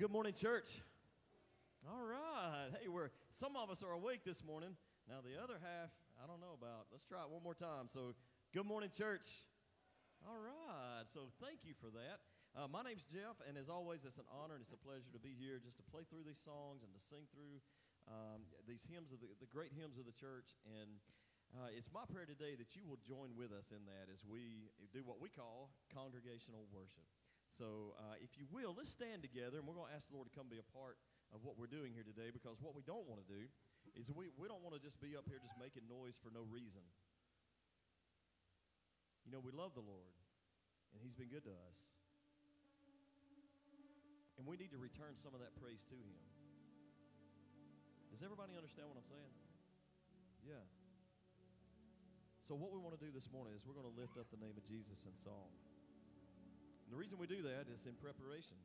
Good morning, church. All right. Hey, we're some of us are awake this morning. Now the other half, I don't know about. Let's try it one more time. So, good morning, church. All right. So, thank you for that. Uh, my name's Jeff, and as always, it's an honor and it's a pleasure to be here just to play through these songs and to sing through um, these hymns of the, the great hymns of the church. And uh, it's my prayer today that you will join with us in that as we do what we call congregational worship. So, uh, if you will, let's stand together, and we're going to ask the Lord to come be a part of what we're doing here today because what we don't want to do is we, we don't want to just be up here just making noise for no reason. You know, we love the Lord, and He's been good to us. And we need to return some of that praise to Him. Does everybody understand what I'm saying? Yeah. So, what we want to do this morning is we're going to lift up the name of Jesus in song. And the reason we do that is in preparation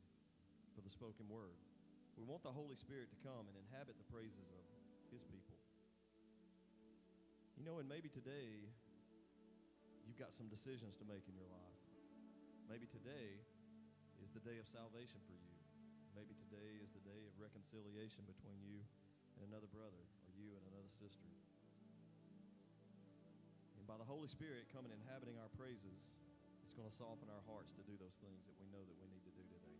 for the spoken word. We want the Holy Spirit to come and inhabit the praises of His people. You know, and maybe today you've got some decisions to make in your life. Maybe today is the day of salvation for you. Maybe today is the day of reconciliation between you and another brother or you and another sister. And by the Holy Spirit coming and inhabiting our praises, it's going to soften our hearts to do those things that we know that we need to do today.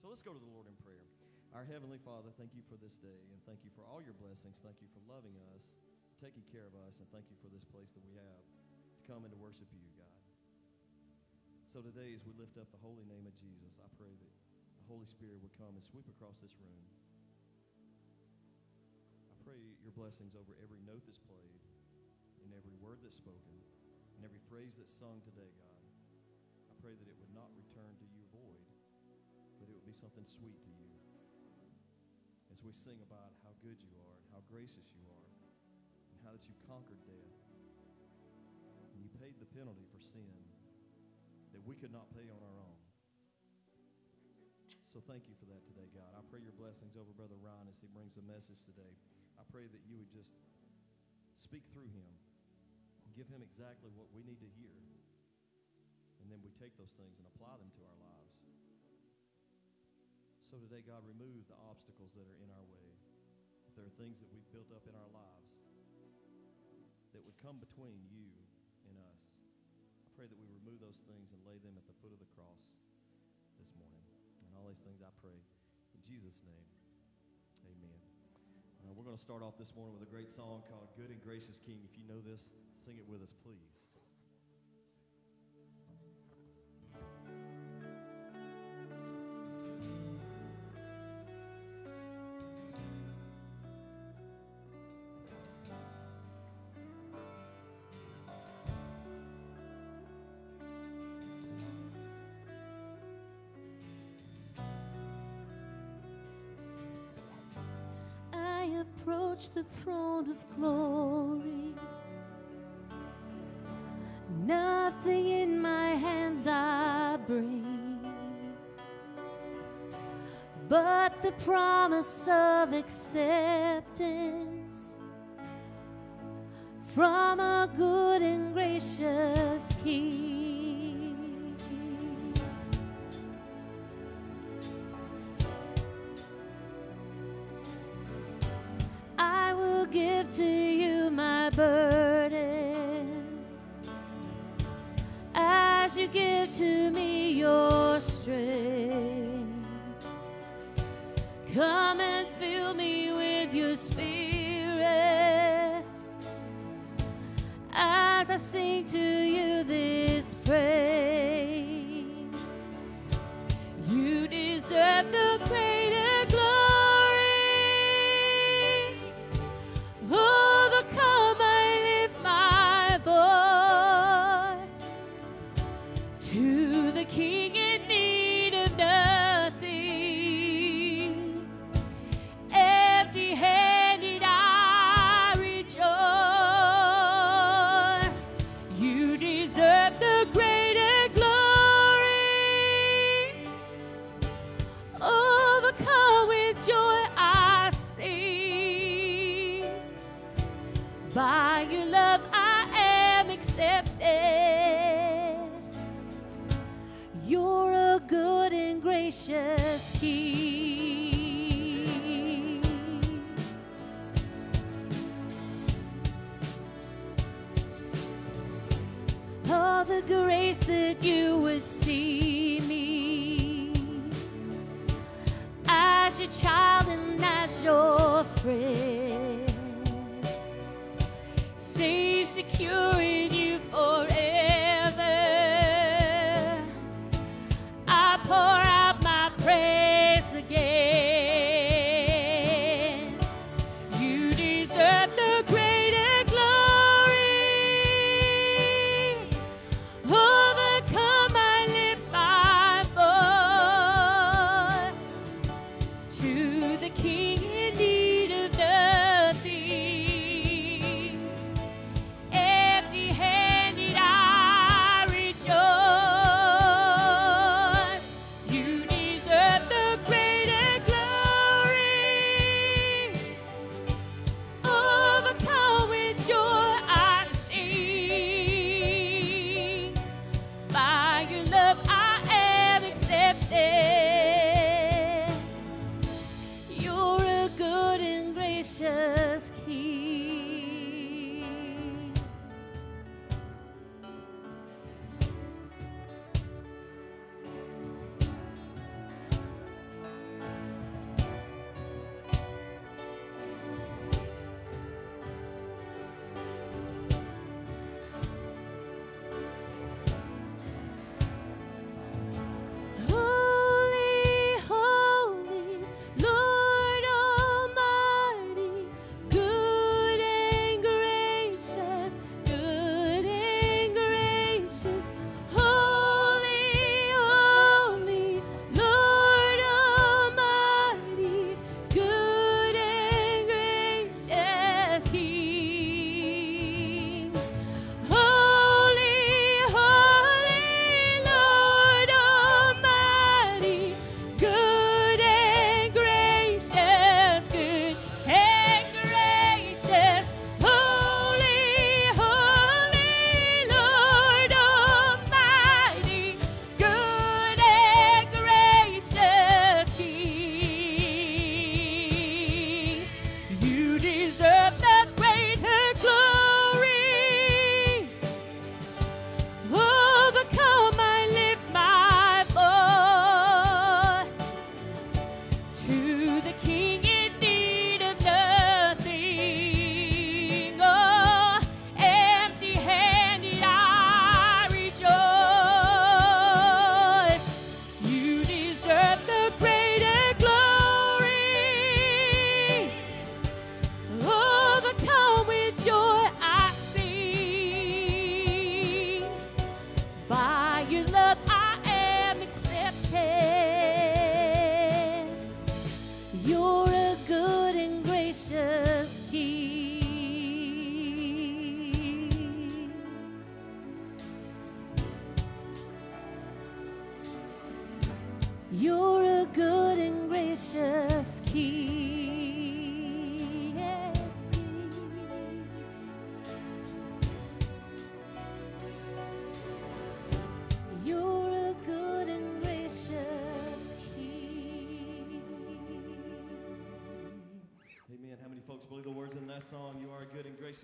So let's go to the Lord in prayer. Our Heavenly Father, thank you for this day, and thank you for all your blessings. Thank you for loving us, taking care of us, and thank you for this place that we have to come and to worship you, God. So today, as we lift up the holy name of Jesus, I pray that the Holy Spirit would come and sweep across this room. I pray your blessings over every note that's played, and every word that's spoken, and every phrase that's sung today, God. I pray that it would not return to you void, but it would be something sweet to you. As we sing about how good you are and how gracious you are, and how that you conquered death, and you paid the penalty for sin that we could not pay on our own. So thank you for that today, God. I pray your blessings over Brother Ryan as he brings the message today. I pray that you would just speak through him, give him exactly what we need to hear, and then we take those things and apply them to our lives. So today, God, remove the obstacles that are in our way. If there are things that we've built up in our lives that would come between you and us, I pray that we remove those things and lay them at the foot of the cross this morning. And all these things I pray in Jesus' name. Amen. Uh, we're going to start off this morning with a great song called Good and Gracious King. If you know this, sing it with us, please. Approach the throne of glory. Nothing in my hands I bring, but the promise of acceptance from a good and gracious King. Your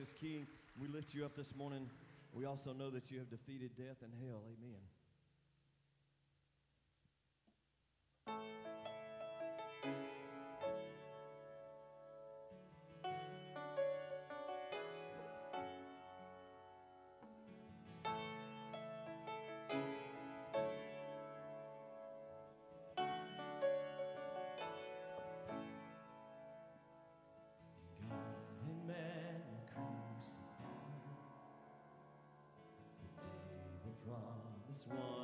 gracious King, we lift you up this morning. We also know that you have defeated death and hell. Amen. one.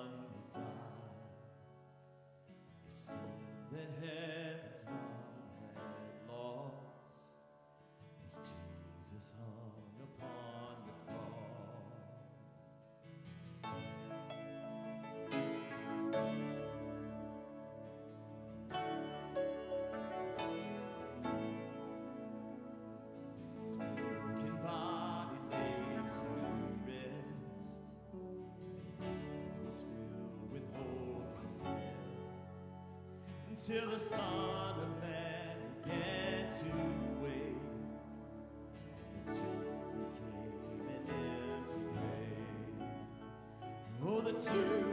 Until the Son of Man began to wake. The tomb became an empty grave. Oh, the tomb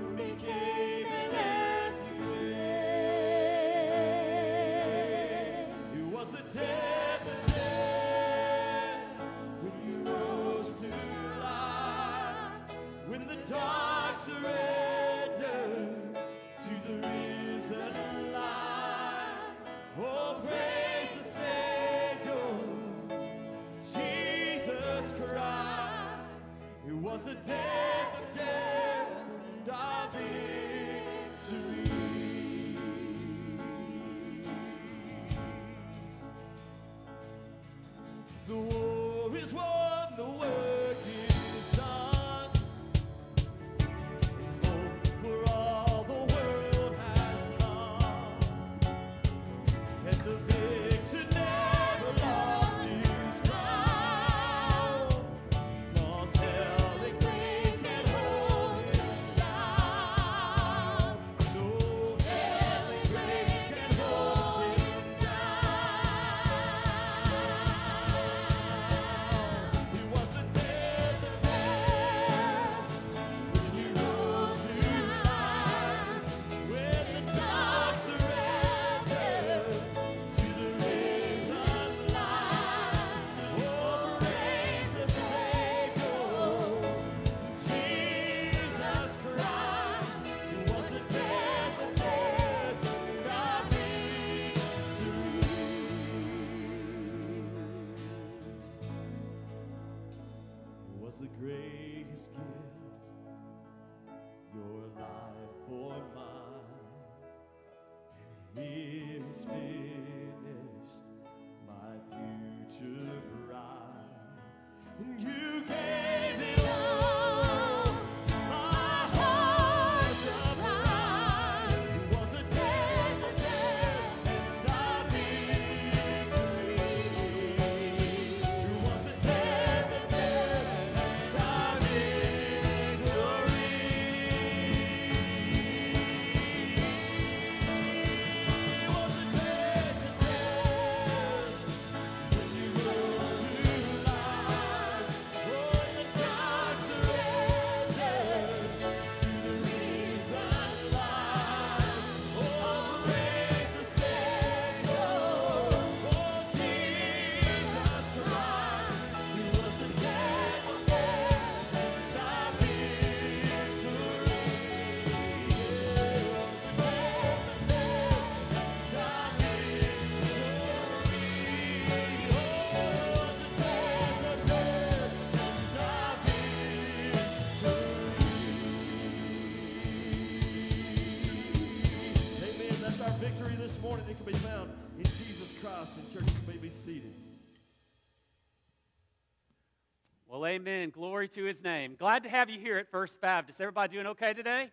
amen. Glory to his name. Glad to have you here at First Baptist. Everybody doing okay today?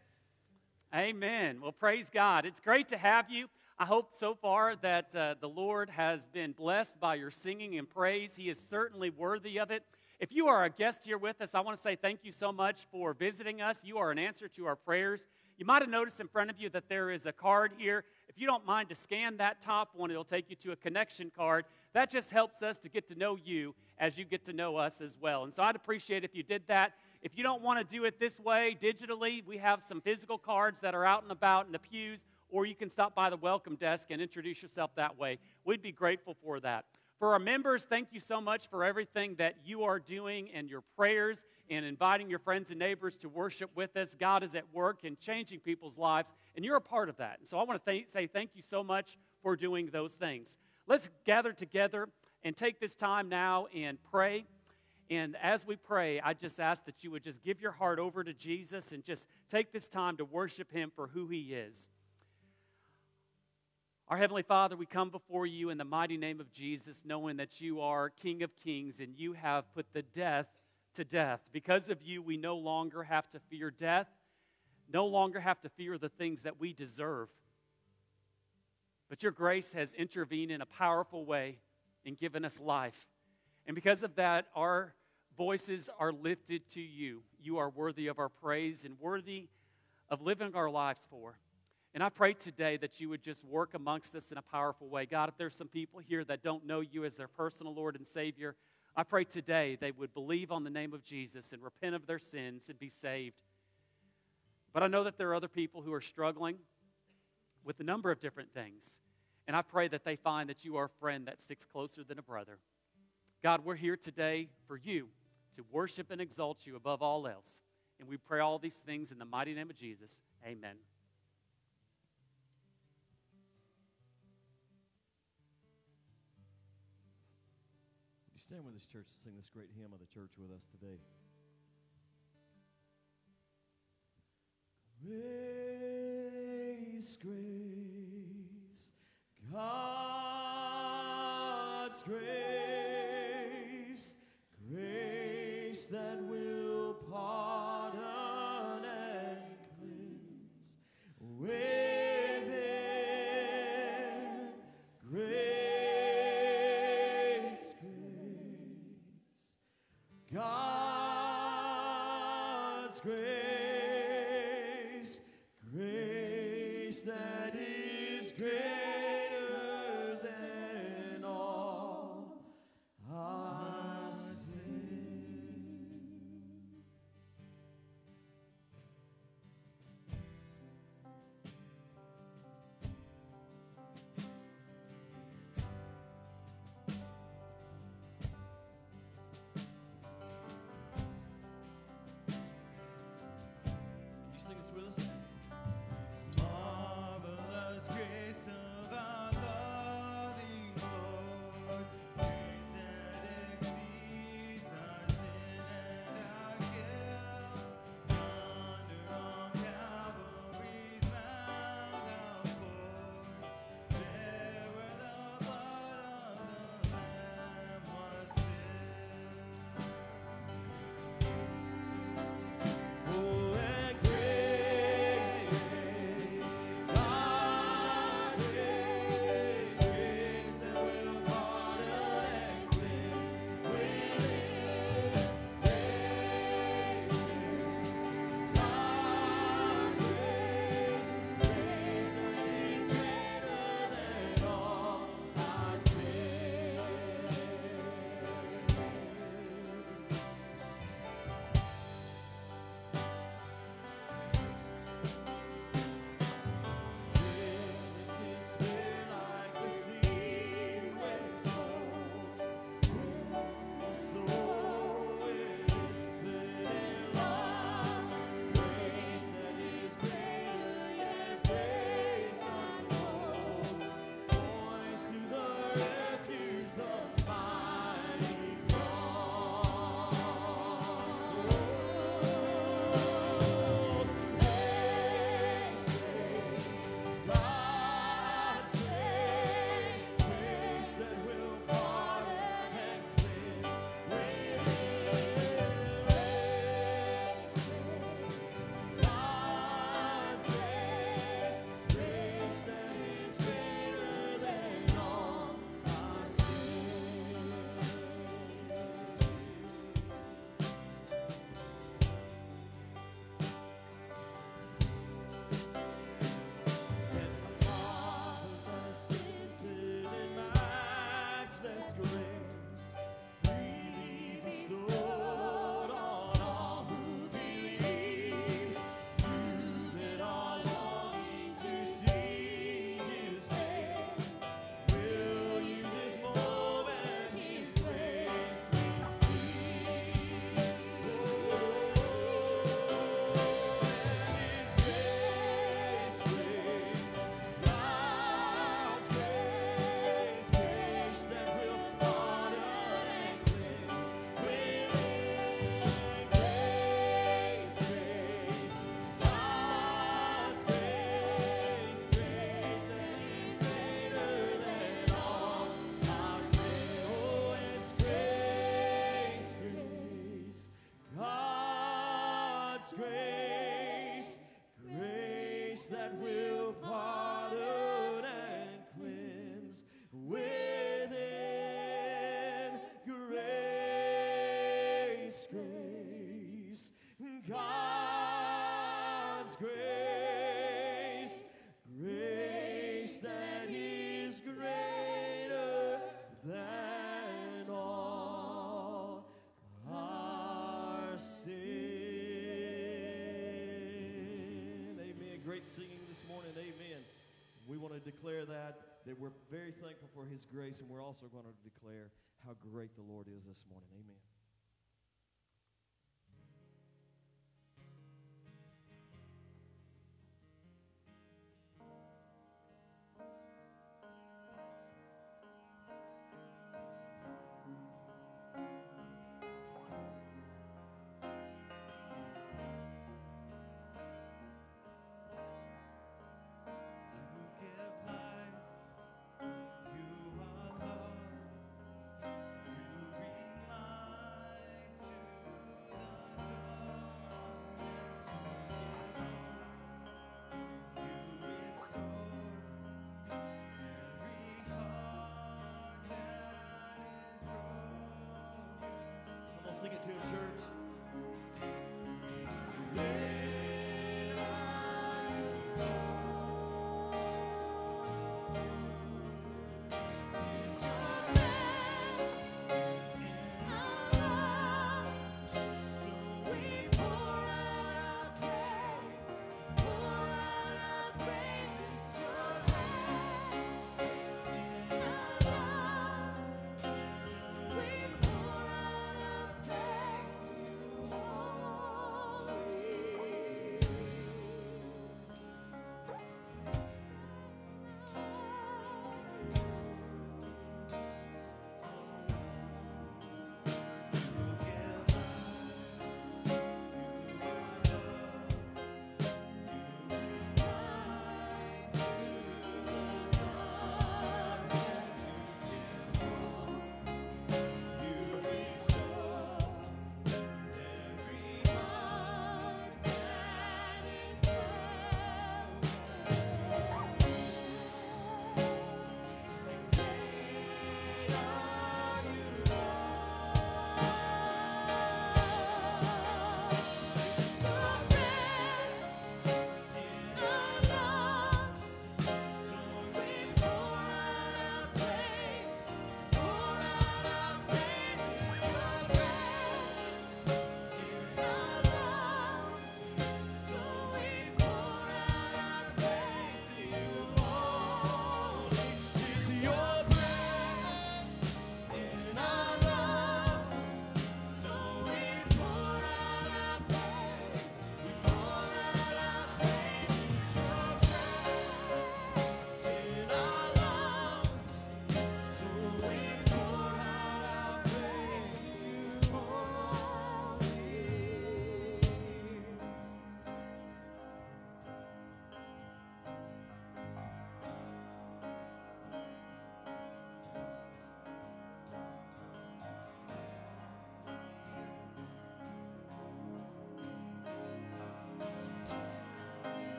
Amen. Well, praise God. It's great to have you. I hope so far that uh, the Lord has been blessed by your singing and praise. He is certainly worthy of it. If you are a guest here with us, I want to say thank you so much for visiting us. You are an answer to our prayers. You might have noticed in front of you that there is a card here. If you don't mind to scan that top one, it'll take you to a connection card. That just helps us to get to know you as you get to know us as well. And so I'd appreciate if you did that. If you don't want to do it this way digitally, we have some physical cards that are out and about in the pews, or you can stop by the welcome desk and introduce yourself that way. We'd be grateful for that. For our members, thank you so much for everything that you are doing and your prayers and inviting your friends and neighbors to worship with us. God is at work in changing people's lives, and you're a part of that. And so I want to th- say thank you so much for doing those things. Let's gather together and take this time now and pray. And as we pray, I just ask that you would just give your heart over to Jesus and just take this time to worship him for who he is. Our Heavenly Father, we come before you in the mighty name of Jesus, knowing that you are King of Kings and you have put the death to death. Because of you, we no longer have to fear death, no longer have to fear the things that we deserve. But your grace has intervened in a powerful way and given us life. And because of that, our voices are lifted to you. You are worthy of our praise and worthy of living our lives for. And I pray today that you would just work amongst us in a powerful way. God, if there's some people here that don't know you as their personal Lord and Savior, I pray today they would believe on the name of Jesus and repent of their sins and be saved. But I know that there are other people who are struggling with a number of different things. And I pray that they find that you are a friend that sticks closer than a brother. God, we're here today for you to worship and exalt you above all else. And we pray all these things in the mighty name of Jesus. Amen. You stand with this church to sing this great hymn of the church with us today? Grace, grace, God's grace, grace that will pardon that will pardon and cleanse within grace, grace, God's grace, grace that is greater than all our sin. Great singing this morning. Amen. We want to declare that, that we're very thankful for His grace, and we're also going to declare how great the Lord is this morning. Amen.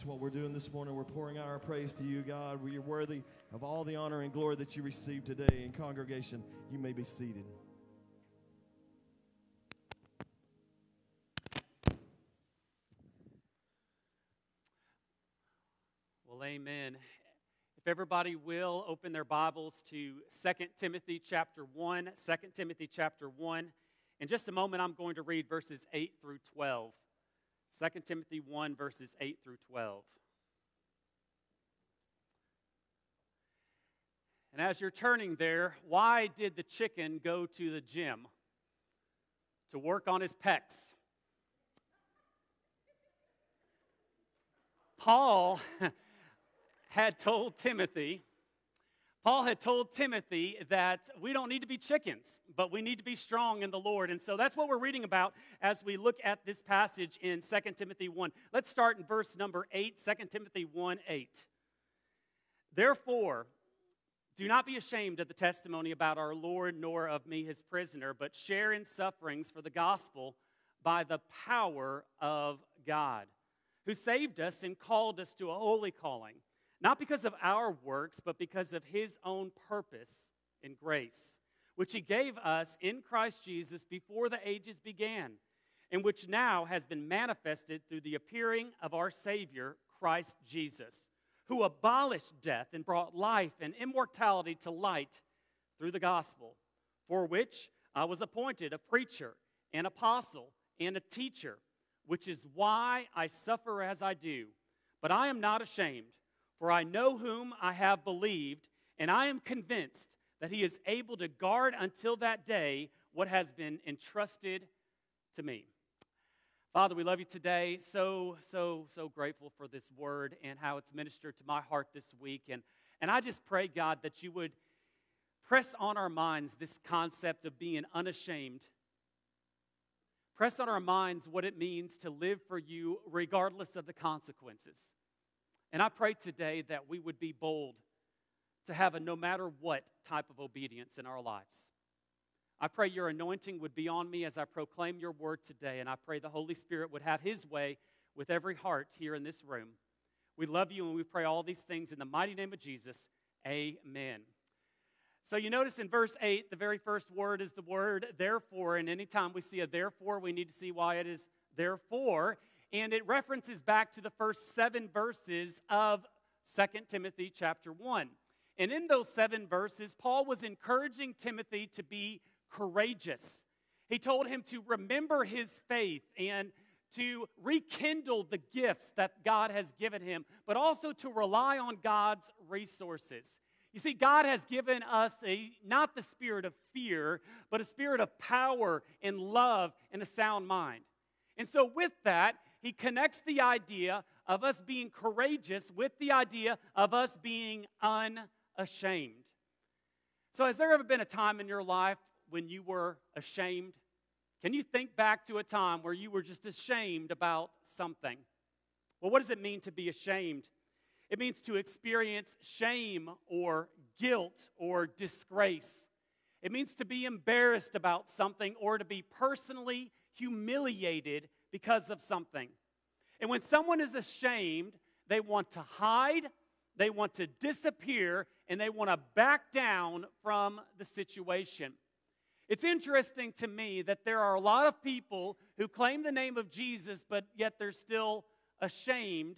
That's what we're doing this morning. We're pouring out our praise to you, God. We are worthy of all the honor and glory that you receive today. In congregation, you may be seated. Well, amen. If everybody will open their Bibles to 2 Timothy chapter 1, 2 Timothy chapter 1. In just a moment, I'm going to read verses 8 through 12. 2 Timothy 1, verses 8 through 12. And as you're turning there, why did the chicken go to the gym? To work on his pecs. Paul had told Timothy, Paul had told Timothy that we don't need to be chickens, but we need to be strong in the Lord. And so that's what we're reading about as we look at this passage in 2 Timothy 1. Let's start in verse number 8, 2 Timothy 1 8. Therefore, do not be ashamed of the testimony about our Lord, nor of me, his prisoner, but share in sufferings for the gospel by the power of God, who saved us and called us to a holy calling not because of our works, but because of his own purpose and grace, which he gave us in Christ Jesus before the ages began, and which now has been manifested through the appearing of our Savior, Christ Jesus, who abolished death and brought life and immortality to light through the gospel, for which I was appointed a preacher, an apostle, and a teacher, which is why I suffer as I do. But I am not ashamed for I know whom I have believed, and I am convinced that he is able to guard until that day what has been entrusted to me. Father, we love you today. So, so, so grateful for this word and how it's ministered to my heart this week. And, and I just pray, God, that you would press on our minds this concept of being unashamed. Press on our minds what it means to live for you regardless of the consequences. And I pray today that we would be bold to have a no matter what type of obedience in our lives. I pray your anointing would be on me as I proclaim your word today, and I pray the Holy Spirit would have his way with every heart here in this room. We love you and we pray all these things in the mighty name of Jesus. Amen. So you notice in verse 8, the very first word is the word therefore, and anytime we see a therefore, we need to see why it is therefore and it references back to the first seven verses of 2 Timothy chapter 1. And in those seven verses, Paul was encouraging Timothy to be courageous. He told him to remember his faith and to rekindle the gifts that God has given him, but also to rely on God's resources. You see, God has given us a not the spirit of fear, but a spirit of power and love and a sound mind. And so, with that, he connects the idea of us being courageous with the idea of us being unashamed. So, has there ever been a time in your life when you were ashamed? Can you think back to a time where you were just ashamed about something? Well, what does it mean to be ashamed? It means to experience shame or guilt or disgrace. It means to be embarrassed about something or to be personally humiliated because of something. And when someone is ashamed, they want to hide, they want to disappear, and they want to back down from the situation. It's interesting to me that there are a lot of people who claim the name of Jesus, but yet they're still ashamed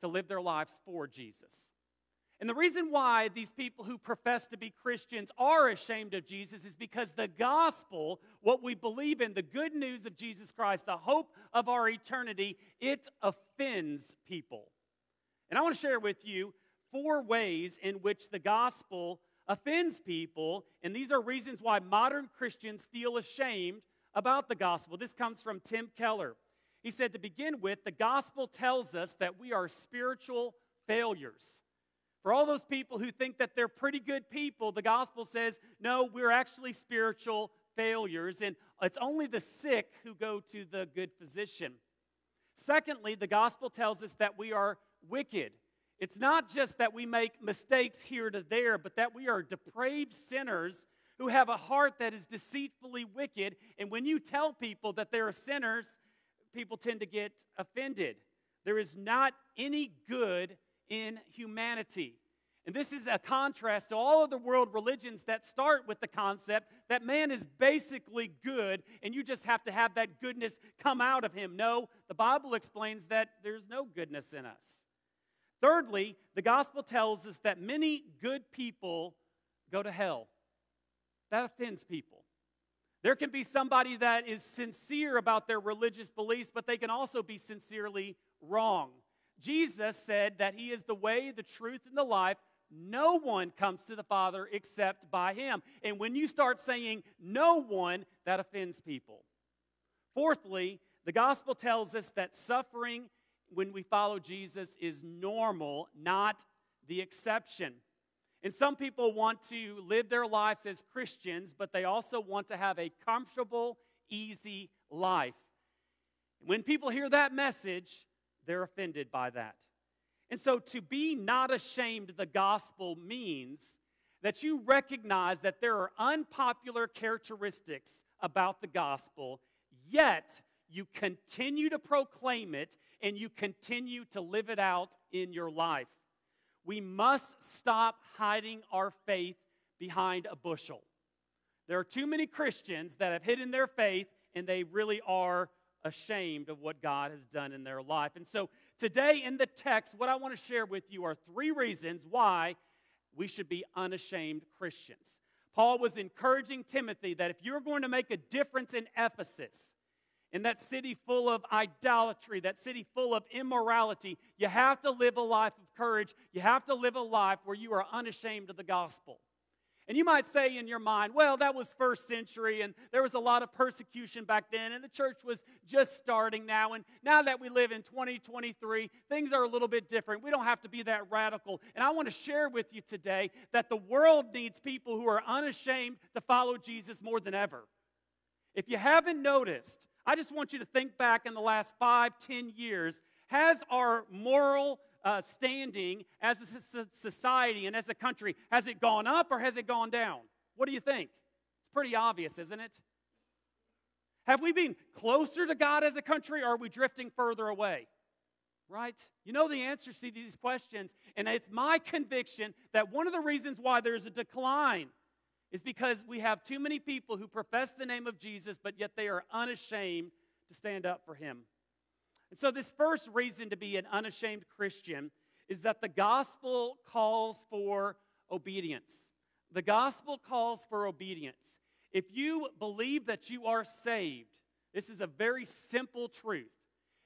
to live their lives for Jesus. And the reason why these people who profess to be Christians are ashamed of Jesus is because the gospel, what we believe in, the good news of Jesus Christ, the hope of our eternity, it offends people. And I want to share with you four ways in which the gospel offends people, and these are reasons why modern Christians feel ashamed about the gospel. This comes from Tim Keller. He said, to begin with, the gospel tells us that we are spiritual failures. For all those people who think that they're pretty good people, the gospel says, no, we're actually spiritual failures, and it's only the sick who go to the good physician. Secondly, the gospel tells us that we are wicked. It's not just that we make mistakes here to there, but that we are depraved sinners who have a heart that is deceitfully wicked. And when you tell people that they're sinners, people tend to get offended. There is not any good in humanity. And this is a contrast to all of the world religions that start with the concept that man is basically good and you just have to have that goodness come out of him. No, the Bible explains that there's no goodness in us. Thirdly, the gospel tells us that many good people go to hell. That offends people. There can be somebody that is sincere about their religious beliefs, but they can also be sincerely wrong. Jesus said that He is the way, the truth, and the life. No one comes to the Father except by Him. And when you start saying no one, that offends people. Fourthly, the gospel tells us that suffering when we follow Jesus is normal, not the exception. And some people want to live their lives as Christians, but they also want to have a comfortable, easy life. When people hear that message, they're offended by that. And so to be not ashamed of the gospel means that you recognize that there are unpopular characteristics about the gospel, yet you continue to proclaim it and you continue to live it out in your life. We must stop hiding our faith behind a bushel. There are too many Christians that have hidden their faith and they really are ashamed of what God has done in their life. And so today in the text, what I want to share with you are three reasons why we should be unashamed Christians. Paul was encouraging Timothy that if you're going to make a difference in Ephesus, in that city full of idolatry, that city full of immorality, you have to live a life of courage. You have to live a life where you are unashamed of the gospel. And you might say in your mind, well, that was first century and there was a lot of persecution back then and the church was just starting now. And now that we live in 2023, things are a little bit different. We don't have to be that radical. And I want to share with you today that the world needs people who are unashamed to follow Jesus more than ever. If you haven't noticed, I just want you to think back in the last five, ten years. Has our moral uh, standing as a society and as a country, has it gone up or has it gone down? What do you think? It's pretty obvious, isn't it? Have we been closer to God as a country or are we drifting further away? Right? You know the answers to these questions, and it's my conviction that one of the reasons why there's a decline is because we have too many people who profess the name of Jesus, but yet they are unashamed to stand up for him. And so, this first reason to be an unashamed Christian is that the gospel calls for obedience. The gospel calls for obedience. If you believe that you are saved, this is a very simple truth.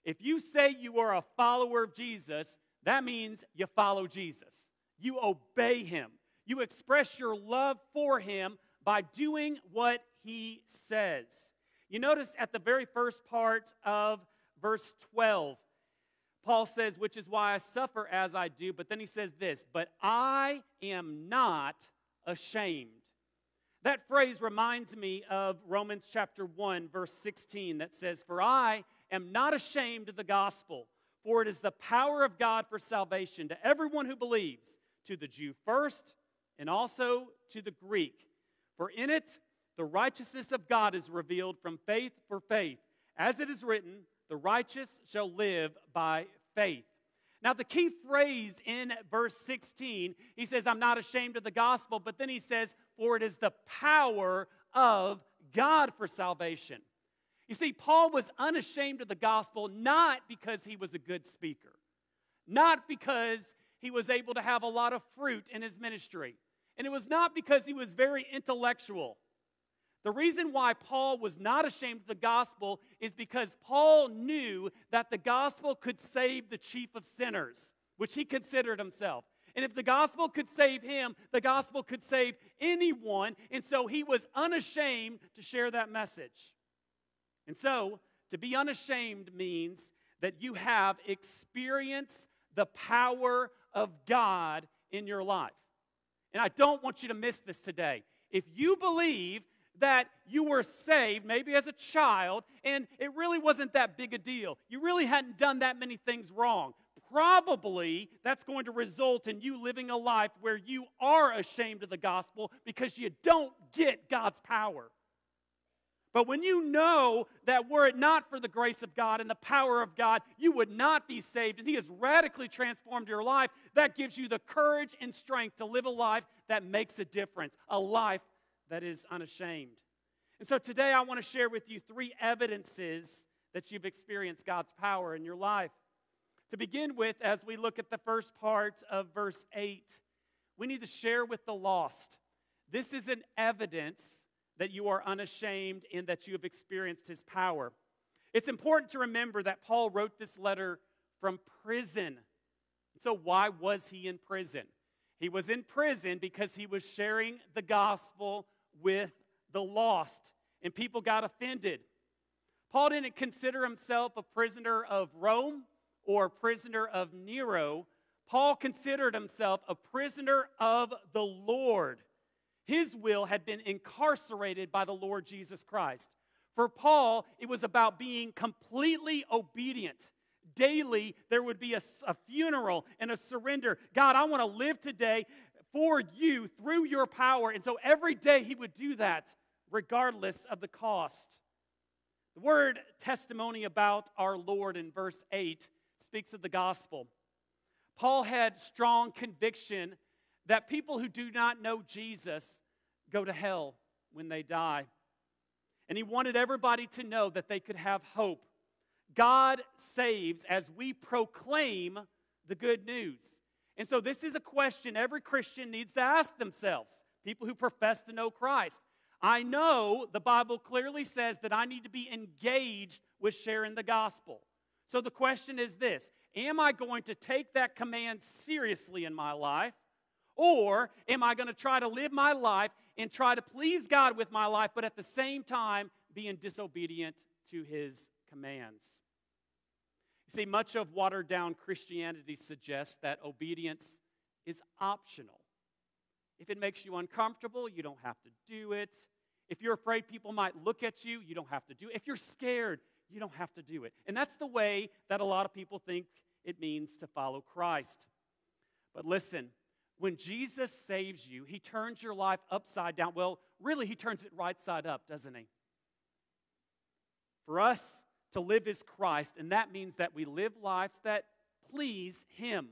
If you say you are a follower of Jesus, that means you follow Jesus. You obey him. You express your love for him by doing what he says. You notice at the very first part of verse 12, Paul says, which is why I suffer as I do. But then he says this, but I am not ashamed. That phrase reminds me of Romans chapter 1, verse 16, that says, For I am not ashamed of the gospel, for it is the power of God for salvation to everyone who believes, to the Jew first, and also to the Greek. For in it, the righteousness of God is revealed from faith for faith. As it is written, the righteous shall live by faith. Now, the key phrase in verse 16, he says, I'm not ashamed of the gospel, but then he says, For it is the power of God for salvation. You see, Paul was unashamed of the gospel not because he was a good speaker, not because he was able to have a lot of fruit in his ministry, and it was not because he was very intellectual. The reason why Paul was not ashamed of the gospel is because Paul knew that the gospel could save the chief of sinners, which he considered himself. And if the gospel could save him, the gospel could save anyone. And so he was unashamed to share that message. And so to be unashamed means that you have experienced the power of God in your life. And I don't want you to miss this today. If you believe that you were saved, maybe as a child, and it really wasn't that big a deal. You really hadn't done that many things wrong. Probably that's going to result in you living a life where you are ashamed of the gospel because you don't get God's power. But when you know that were it not for the grace of God and the power of God, you would not be saved, and He has radically transformed your life, that gives you the courage and strength to live a life that makes a difference, a life that is unashamed. And so today I want to share with you three evidences that you've experienced God's power in your life. To begin with, as we look at the first part of verse 8, we need to share with the lost. This is an evidence that you are unashamed in that you have experienced his power. It's important to remember that Paul wrote this letter from prison. So, why was he in prison? He was in prison because he was sharing the gospel with the lost, and people got offended. Paul didn't consider himself a prisoner of Rome or a prisoner of Nero. Paul considered himself a prisoner of the Lord. His will had been incarcerated by the Lord Jesus Christ. For Paul, it was about being completely obedient. Daily, there would be a, a funeral and a surrender. God, I want to live today for you through your power. And so every day he would do that, regardless of the cost. The word testimony about our Lord in verse 8 speaks of the gospel. Paul had strong conviction that people who do not know Jesus go to hell when they die. And he wanted everybody to know that they could have hope. God saves as we proclaim the good news. And so, this is a question every Christian needs to ask themselves people who profess to know Christ. I know the Bible clearly says that I need to be engaged with sharing the gospel. So, the question is this Am I going to take that command seriously in my life? Or am I going to try to live my life and try to please God with my life, but at the same time being disobedient to his commands? You see, much of watered down Christianity suggests that obedience is optional. If it makes you uncomfortable, you don't have to do it. If you're afraid people might look at you, you don't have to do it. If you're scared, you don't have to do it. And that's the way that a lot of people think it means to follow Christ. But listen, when Jesus saves you, he turns your life upside down. Well, really, he turns it right side up, doesn't he? For us, to live is Christ, and that means that we live lives that please Him.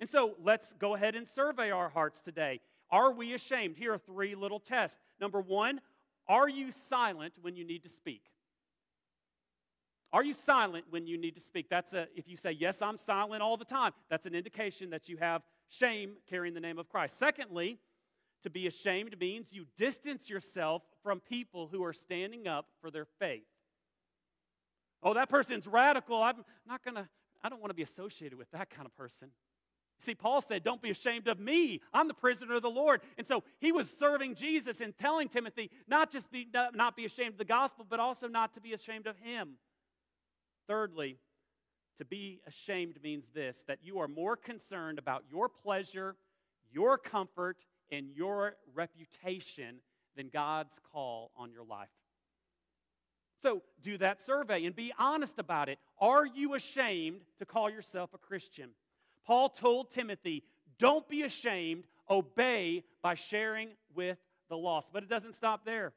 And so let's go ahead and survey our hearts today. Are we ashamed? Here are three little tests. Number one, are you silent when you need to speak? Are you silent when you need to speak? That's a, if you say, yes, I'm silent all the time, that's an indication that you have shame carrying the name of Christ. Secondly, to be ashamed means you distance yourself from people who are standing up for their faith. Oh, that person's radical. I'm not going to, I don't want to be associated with that kind of person. See, Paul said, Don't be ashamed of me. I'm the prisoner of the Lord. And so he was serving Jesus and telling Timothy not just be, not be ashamed of the gospel, but also not to be ashamed of him. Thirdly, to be ashamed means this that you are more concerned about your pleasure, your comfort, and your reputation than God's call on your life. So do that survey and be honest about it. Are you ashamed to call yourself a Christian? Paul told Timothy, don't be ashamed, obey by sharing with the lost. But it doesn't stop there.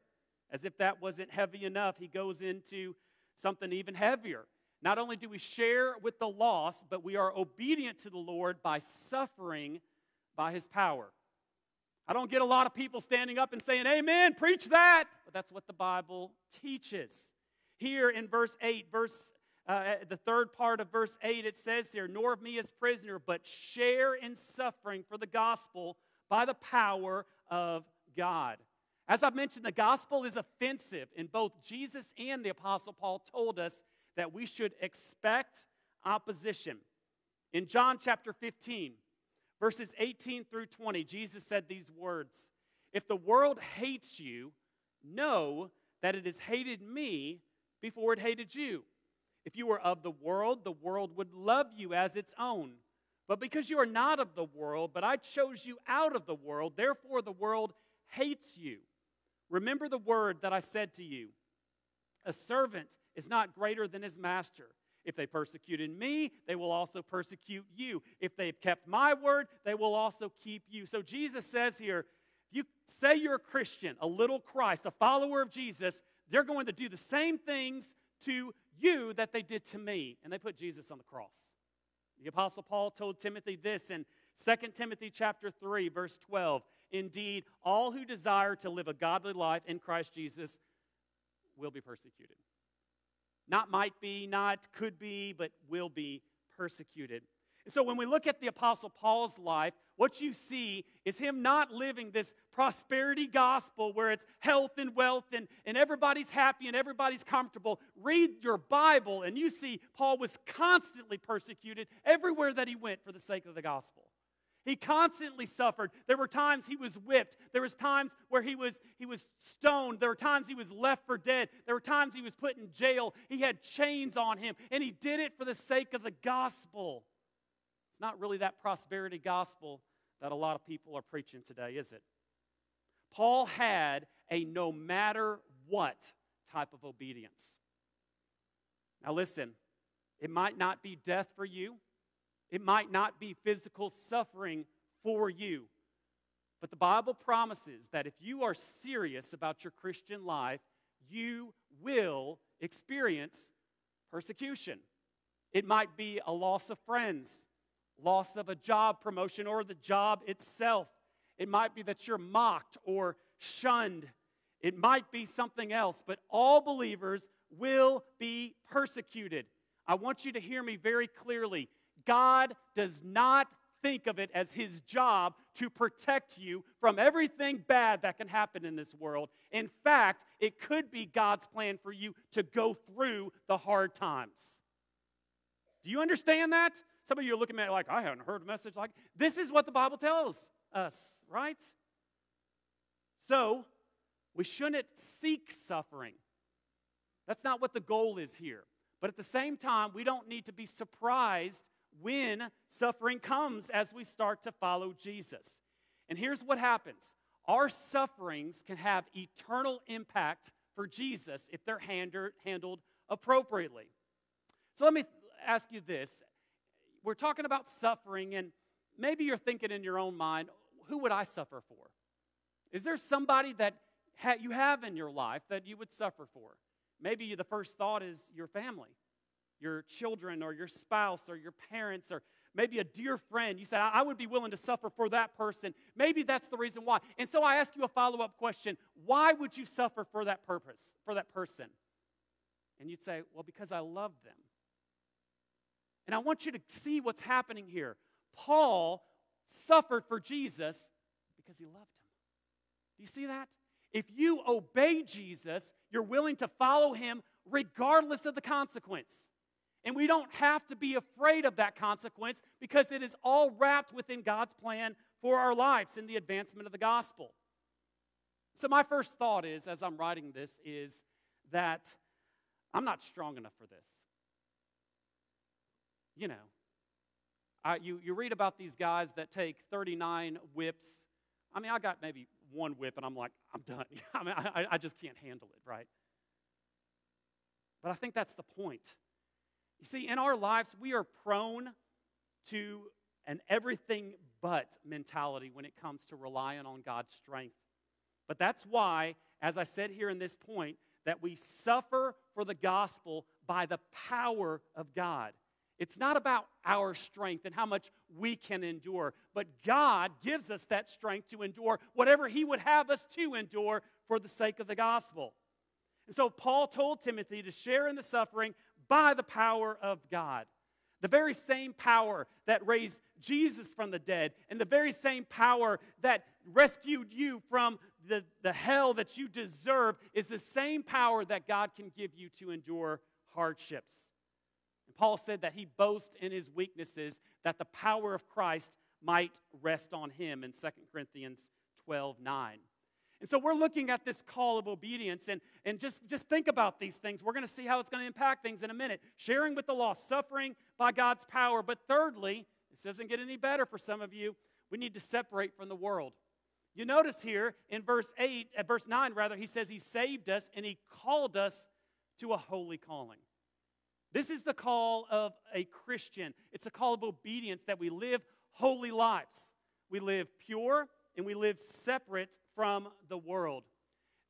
As if that wasn't heavy enough, he goes into something even heavier. Not only do we share with the lost, but we are obedient to the Lord by suffering by his power. I don't get a lot of people standing up and saying, Amen, preach that. But that's what the Bible teaches. Here in verse 8, verse uh, the third part of verse 8, it says here, Nor of me as prisoner, but share in suffering for the gospel by the power of God. As I've mentioned, the gospel is offensive, and both Jesus and the Apostle Paul told us that we should expect opposition. In John chapter 15, verses 18 through 20, Jesus said these words If the world hates you, know that it has hated me before it hated you. If you were of the world, the world would love you as its own. But because you are not of the world, but I chose you out of the world, therefore the world hates you. Remember the word that I said to you A servant is not greater than his master. If they persecuted me, they will also persecute you. If they've kept my word, they will also keep you. So Jesus says here, if you say you're a Christian, a little Christ, a follower of Jesus, they're going to do the same things to you that they did to me. And they put Jesus on the cross. The apostle Paul told Timothy this in 2 Timothy chapter 3 verse 12. Indeed, all who desire to live a godly life in Christ Jesus will be persecuted. Not might be, not could be, but will be persecuted. And so when we look at the Apostle Paul's life, what you see is him not living this prosperity gospel where it's health and wealth and, and everybody's happy and everybody's comfortable. Read your Bible and you see Paul was constantly persecuted everywhere that he went for the sake of the gospel. He constantly suffered. There were times he was whipped. There was times where he was, he was stoned. There were times he was left for dead. There were times he was put in jail. He had chains on him, and he did it for the sake of the gospel. It's not really that prosperity gospel that a lot of people are preaching today, is it? Paul had a no matter what type of obedience. Now, listen, it might not be death for you. It might not be physical suffering for you. But the Bible promises that if you are serious about your Christian life, you will experience persecution. It might be a loss of friends, loss of a job promotion, or the job itself. It might be that you're mocked or shunned. It might be something else, but all believers will be persecuted. I want you to hear me very clearly. God does not think of it as his job to protect you from everything bad that can happen in this world. In fact, it could be God's plan for you to go through the hard times. Do you understand that? Some of you are looking at me like, I haven't heard a message like this is what the Bible tells us, right? So, we shouldn't seek suffering. That's not what the goal is here. But at the same time, we don't need to be surprised when suffering comes as we start to follow Jesus. And here's what happens our sufferings can have eternal impact for Jesus if they're handled appropriately. So let me ask you this. We're talking about suffering, and maybe you're thinking in your own mind, who would I suffer for? Is there somebody that you have in your life that you would suffer for? Maybe the first thought is your family your children or your spouse or your parents or maybe a dear friend. You say, I would be willing to suffer for that person. Maybe that's the reason why. And so I ask you a follow up question Why would you suffer for that purpose, for that person? And you'd say, Well, because I love them. And I want you to see what's happening here. Paul suffered for Jesus because he loved him. Do you see that? If you obey Jesus, you're willing to follow him regardless of the consequence. And we don't have to be afraid of that consequence because it is all wrapped within God's plan for our lives in the advancement of the gospel. So, my first thought is, as I'm writing this, is that I'm not strong enough for this. You know, I, you, you read about these guys that take 39 whips. I mean, I got maybe one whip and I'm like, I'm done. I mean, I, I just can't handle it, right? But I think that's the point you see, in our lives, we are prone to an everything but mentality when it comes to relying on God's strength. But that's why, as I said here in this point, that we suffer for the gospel by the power of God. It's not about our strength and how much we can endure, but God gives us that strength to endure whatever He would have us to endure for the sake of the gospel. And so Paul told Timothy to share in the suffering by the power of God. The very same power that raised Jesus from the dead, and the very same power that rescued you from the, the hell that you deserve, is the same power that God can give you to endure hardships. Paul said that he boasts in his weaknesses that the power of Christ might rest on him in 2 Corinthians 12 9. And so we're looking at this call of obedience and, and just, just think about these things. We're going to see how it's going to impact things in a minute. Sharing with the lost, suffering by God's power. But thirdly, this doesn't get any better for some of you. We need to separate from the world. You notice here in verse 8, at verse 9 rather, he says he saved us and he called us to a holy calling. This is the call of a Christian. It's a call of obedience that we live holy lives. We live pure, and we live separate from the world.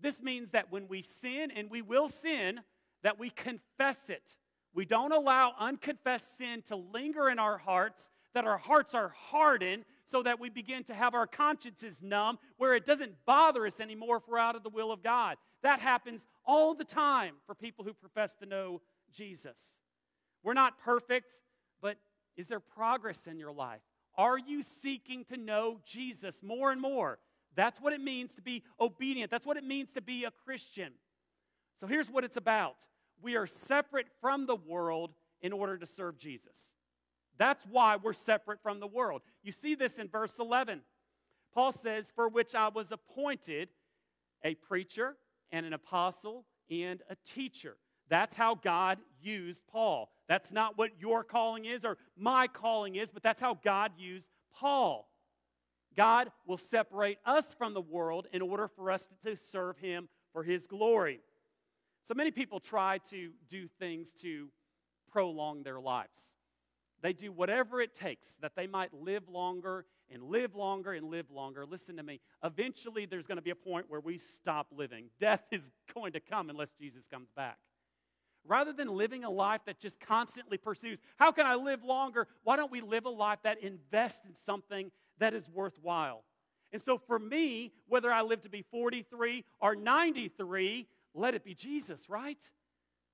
This means that when we sin, and we will sin, that we confess it. We don't allow unconfessed sin to linger in our hearts, that our hearts are hardened so that we begin to have our consciences numb, where it doesn't bother us anymore if we're out of the will of God. That happens all the time for people who profess to know Jesus. We're not perfect, but is there progress in your life? Are you seeking to know Jesus more and more? That's what it means to be obedient. That's what it means to be a Christian. So here's what it's about we are separate from the world in order to serve Jesus. That's why we're separate from the world. You see this in verse 11. Paul says, For which I was appointed a preacher and an apostle and a teacher. That's how God used Paul. That's not what your calling is or my calling is, but that's how God used Paul. God will separate us from the world in order for us to serve Him for His glory. So many people try to do things to prolong their lives. They do whatever it takes that they might live longer and live longer and live longer. Listen to me. Eventually, there's going to be a point where we stop living. Death is going to come unless Jesus comes back. Rather than living a life that just constantly pursues, how can I live longer? Why don't we live a life that invests in something that is worthwhile? And so, for me, whether I live to be 43 or 93, let it be Jesus, right?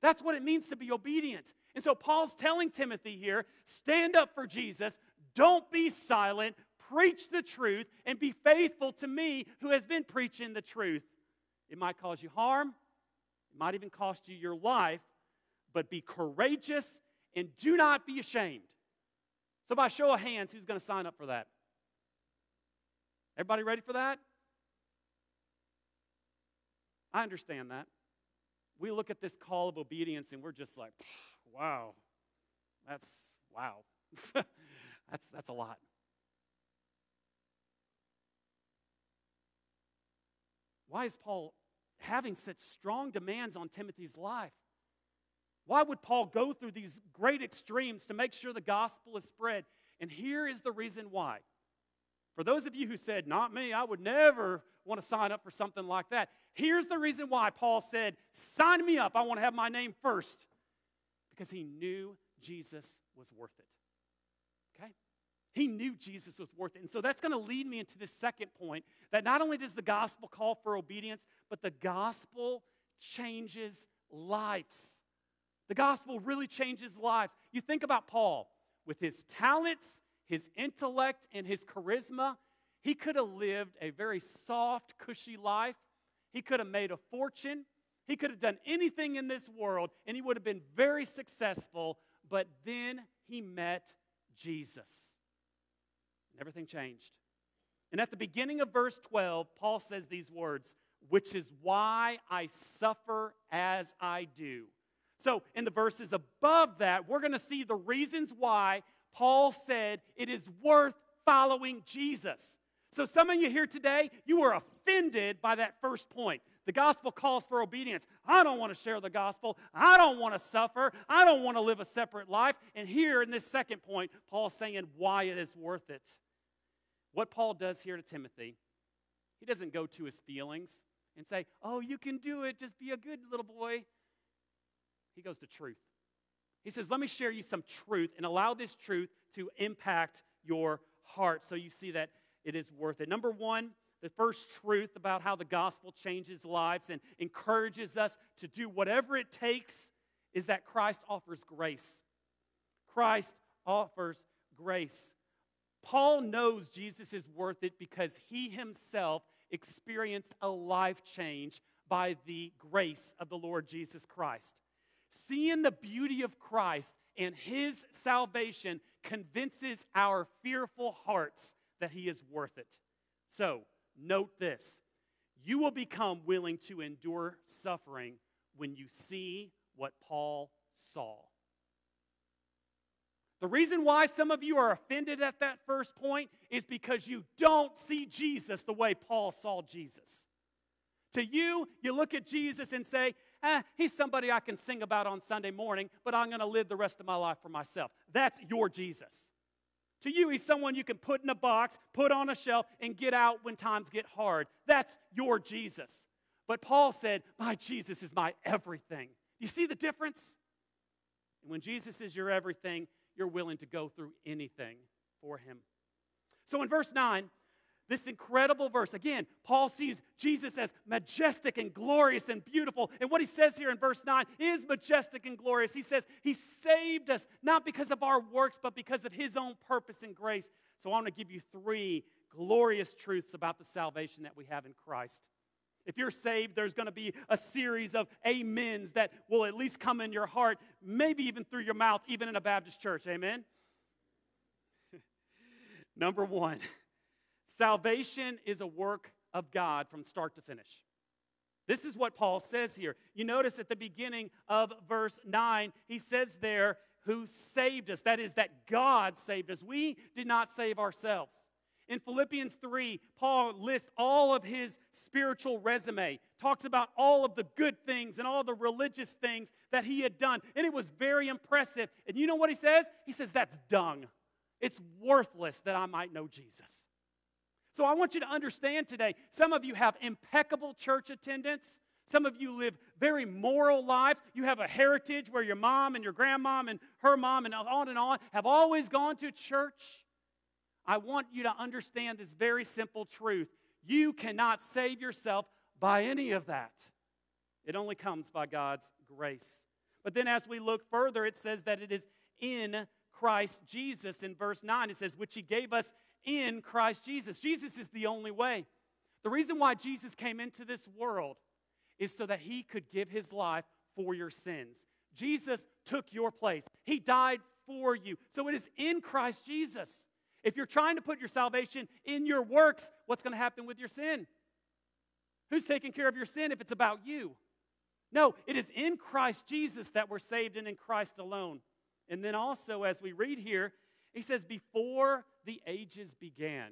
That's what it means to be obedient. And so Paul's telling Timothy here stand up for Jesus, don't be silent, preach the truth, and be faithful to me who has been preaching the truth. It might cause you harm, it might even cost you your life, but be courageous and do not be ashamed. So, by show of hands, who's going to sign up for that? Everybody ready for that? I understand that. We look at this call of obedience and we're just like, wow, that's wow. that's, that's a lot. Why is Paul having such strong demands on Timothy's life? Why would Paul go through these great extremes to make sure the gospel is spread? And here is the reason why. For those of you who said, Not me, I would never want to sign up for something like that. Here's the reason why Paul said, Sign me up. I want to have my name first. Because he knew Jesus was worth it. Okay? He knew Jesus was worth it. And so that's going to lead me into this second point that not only does the gospel call for obedience, but the gospel changes lives. The gospel really changes lives. You think about Paul with his talents, his intellect, and his charisma. He could have lived a very soft, cushy life. He could have made a fortune. He could have done anything in this world, and he would have been very successful. But then he met Jesus, and everything changed. And at the beginning of verse 12, Paul says these words, which is why I suffer as I do. So, in the verses above that, we're going to see the reasons why Paul said it is worth following Jesus. So, some of you here today, you were offended by that first point. The gospel calls for obedience. I don't want to share the gospel. I don't want to suffer. I don't want to live a separate life. And here in this second point, Paul's saying why it is worth it. What Paul does here to Timothy, he doesn't go to his feelings and say, Oh, you can do it. Just be a good little boy. He goes to truth. He says, Let me share you some truth and allow this truth to impact your heart so you see that it is worth it. Number one, the first truth about how the gospel changes lives and encourages us to do whatever it takes is that Christ offers grace. Christ offers grace. Paul knows Jesus is worth it because he himself experienced a life change by the grace of the Lord Jesus Christ. Seeing the beauty of Christ and his salvation convinces our fearful hearts that he is worth it. So, note this you will become willing to endure suffering when you see what Paul saw. The reason why some of you are offended at that first point is because you don't see Jesus the way Paul saw Jesus. To you, you look at Jesus and say, eh, he's somebody I can sing about on Sunday morning, but I'm going to live the rest of my life for myself. That's your Jesus. To you, he's someone you can put in a box, put on a shelf, and get out when times get hard. That's your Jesus. But Paul said, My Jesus is my everything. You see the difference? And when Jesus is your everything, you're willing to go through anything for him. So in verse 9, this incredible verse, again, Paul sees Jesus as majestic and glorious and beautiful. And what he says here in verse 9 is majestic and glorious. He says, He saved us not because of our works, but because of His own purpose and grace. So I want to give you three glorious truths about the salvation that we have in Christ. If you're saved, there's going to be a series of amens that will at least come in your heart, maybe even through your mouth, even in a Baptist church. Amen? Number one, salvation is a work of God from start to finish. This is what Paul says here. You notice at the beginning of verse 9, he says there, who saved us. That is, that God saved us. We did not save ourselves. In Philippians 3, Paul lists all of his spiritual resume, talks about all of the good things and all the religious things that he had done. And it was very impressive. And you know what he says? He says, That's dung. It's worthless that I might know Jesus. So I want you to understand today some of you have impeccable church attendance. Some of you live very moral lives. You have a heritage where your mom and your grandmom and her mom and on and on have always gone to church. I want you to understand this very simple truth. You cannot save yourself by any of that. It only comes by God's grace. But then as we look further, it says that it is in Christ Jesus. In verse 9, it says, which he gave us in Christ Jesus. Jesus is the only way. The reason why Jesus came into this world is so that he could give his life for your sins. Jesus took your place, he died for you. So it is in Christ Jesus. If you're trying to put your salvation in your works, what's going to happen with your sin? Who's taking care of your sin if it's about you? No, it is in Christ Jesus that we're saved and in Christ alone. And then also, as we read here, he says, before the ages began.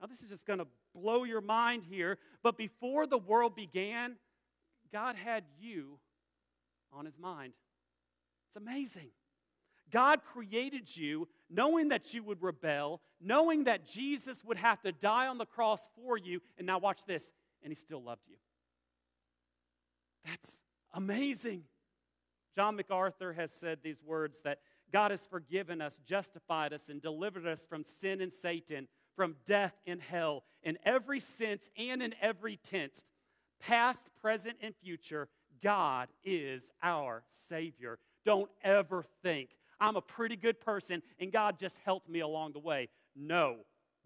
Now, this is just going to blow your mind here, but before the world began, God had you on his mind. It's amazing. God created you knowing that you would rebel, knowing that Jesus would have to die on the cross for you. And now, watch this, and he still loved you. That's amazing. John MacArthur has said these words that God has forgiven us, justified us, and delivered us from sin and Satan, from death and hell, in every sense and in every tense, past, present, and future. God is our Savior. Don't ever think, I'm a pretty good person and God just helped me along the way. No,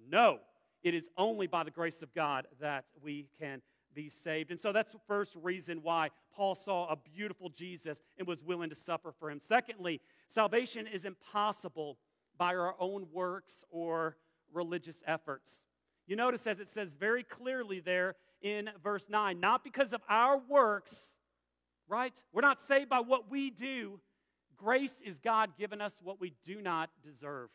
no. It is only by the grace of God that we can be saved. And so that's the first reason why Paul saw a beautiful Jesus and was willing to suffer for him. Secondly, salvation is impossible by our own works or religious efforts. You notice as it says very clearly there in verse 9, not because of our works, right? We're not saved by what we do. Grace is God giving us what we do not deserve.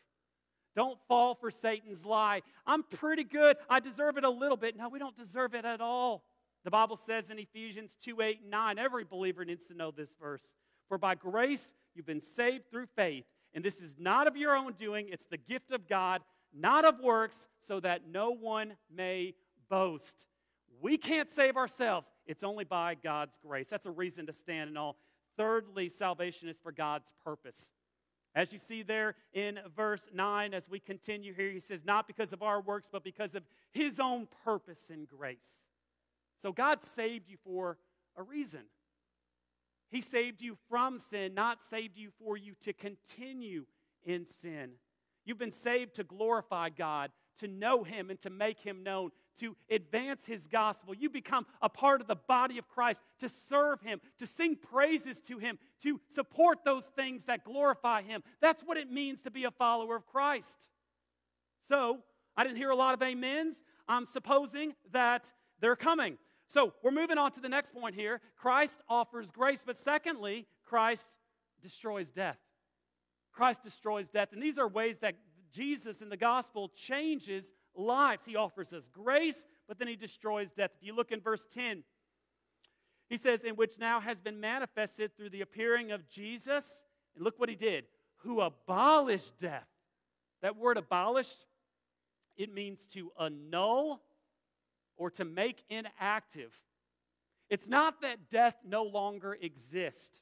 Don't fall for Satan's lie. I'm pretty good. I deserve it a little bit. No, we don't deserve it at all. The Bible says in Ephesians 2 8 and 9, every believer needs to know this verse. For by grace you've been saved through faith, and this is not of your own doing, it's the gift of God, not of works, so that no one may boast. We can't save ourselves. It's only by God's grace. That's a reason to stand and all. Thirdly, salvation is for God's purpose. As you see there in verse 9, as we continue here, he says, Not because of our works, but because of his own purpose and grace. So God saved you for a reason. He saved you from sin, not saved you for you to continue in sin. You've been saved to glorify God, to know Him, and to make Him known, to advance His gospel. You become a part of the body of Christ to serve Him, to sing praises to Him, to support those things that glorify Him. That's what it means to be a follower of Christ. So, I didn't hear a lot of amens. I'm supposing that they're coming. So, we're moving on to the next point here. Christ offers grace, but secondly, Christ destroys death. Christ destroys death. And these are ways that Jesus in the gospel changes lives. He offers us grace, but then he destroys death. If you look in verse 10, he says, In which now has been manifested through the appearing of Jesus. And look what he did, who abolished death. That word abolished, it means to annul or to make inactive. It's not that death no longer exists,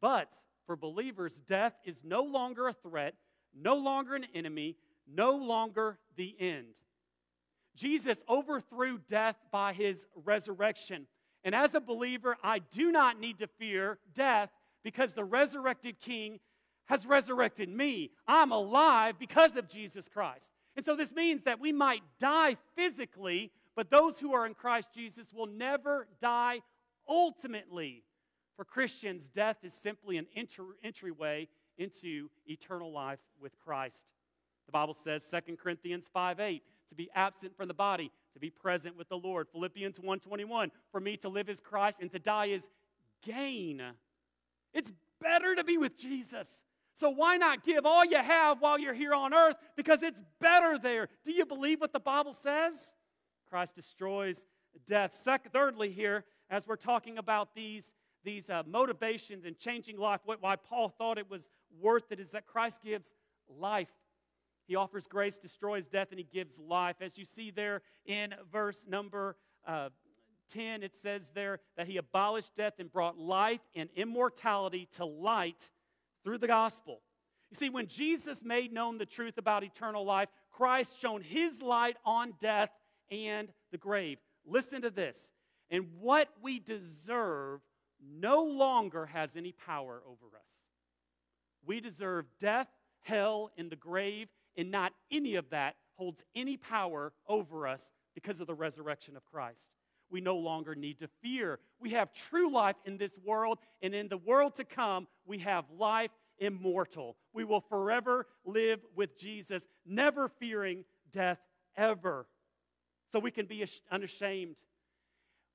but for believers, death is no longer a threat, no longer an enemy, no longer the end. Jesus overthrew death by his resurrection. And as a believer, I do not need to fear death because the resurrected King has resurrected me. I'm alive because of Jesus Christ. And so this means that we might die physically, but those who are in Christ Jesus will never die ultimately. For Christians, death is simply an entry, entryway into eternal life with Christ. The Bible says, 2 Corinthians 5 8, to be absent from the body, to be present with the Lord. Philippians 1:21, for me to live is Christ and to die is gain. It's better to be with Jesus. So why not give all you have while you're here on earth because it's better there. Do you believe what the Bible says? Christ destroys death. Second, thirdly here, as we're talking about these these uh, motivations and changing life, what, why Paul thought it was worth it is that Christ gives life. He offers grace, destroys death, and he gives life. As you see there in verse number uh, 10, it says there that he abolished death and brought life and immortality to light through the gospel. You see, when Jesus made known the truth about eternal life, Christ shone his light on death and the grave. Listen to this. And what we deserve no longer has any power over us. We deserve death, hell, and the grave, and not any of that holds any power over us because of the resurrection of Christ. We no longer need to fear. We have true life in this world, and in the world to come, we have life immortal. We will forever live with Jesus, never fearing death ever. So we can be unashamed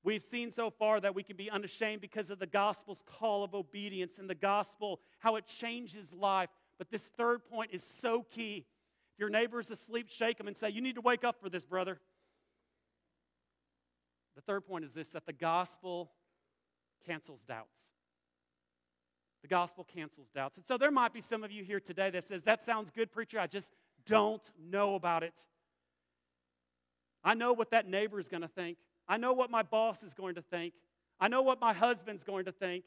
We've seen so far that we can be unashamed because of the gospel's call of obedience and the gospel, how it changes life. But this third point is so key. If your neighbor is asleep, shake him and say, You need to wake up for this, brother. The third point is this that the gospel cancels doubts. The gospel cancels doubts. And so there might be some of you here today that says, That sounds good, preacher. I just don't know about it. I know what that neighbor is going to think. I know what my boss is going to think. I know what my husband's going to think.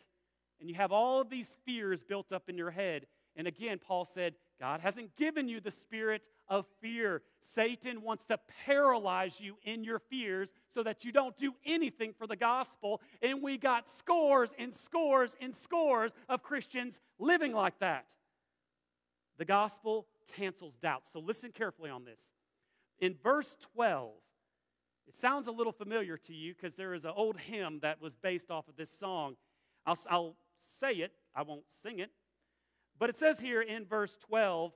And you have all of these fears built up in your head. And again, Paul said, God hasn't given you the spirit of fear. Satan wants to paralyze you in your fears so that you don't do anything for the gospel. And we got scores and scores and scores of Christians living like that. The gospel cancels doubt. So listen carefully on this. In verse 12, it sounds a little familiar to you because there is an old hymn that was based off of this song. I'll, I'll say it, I won't sing it. But it says here in verse 12,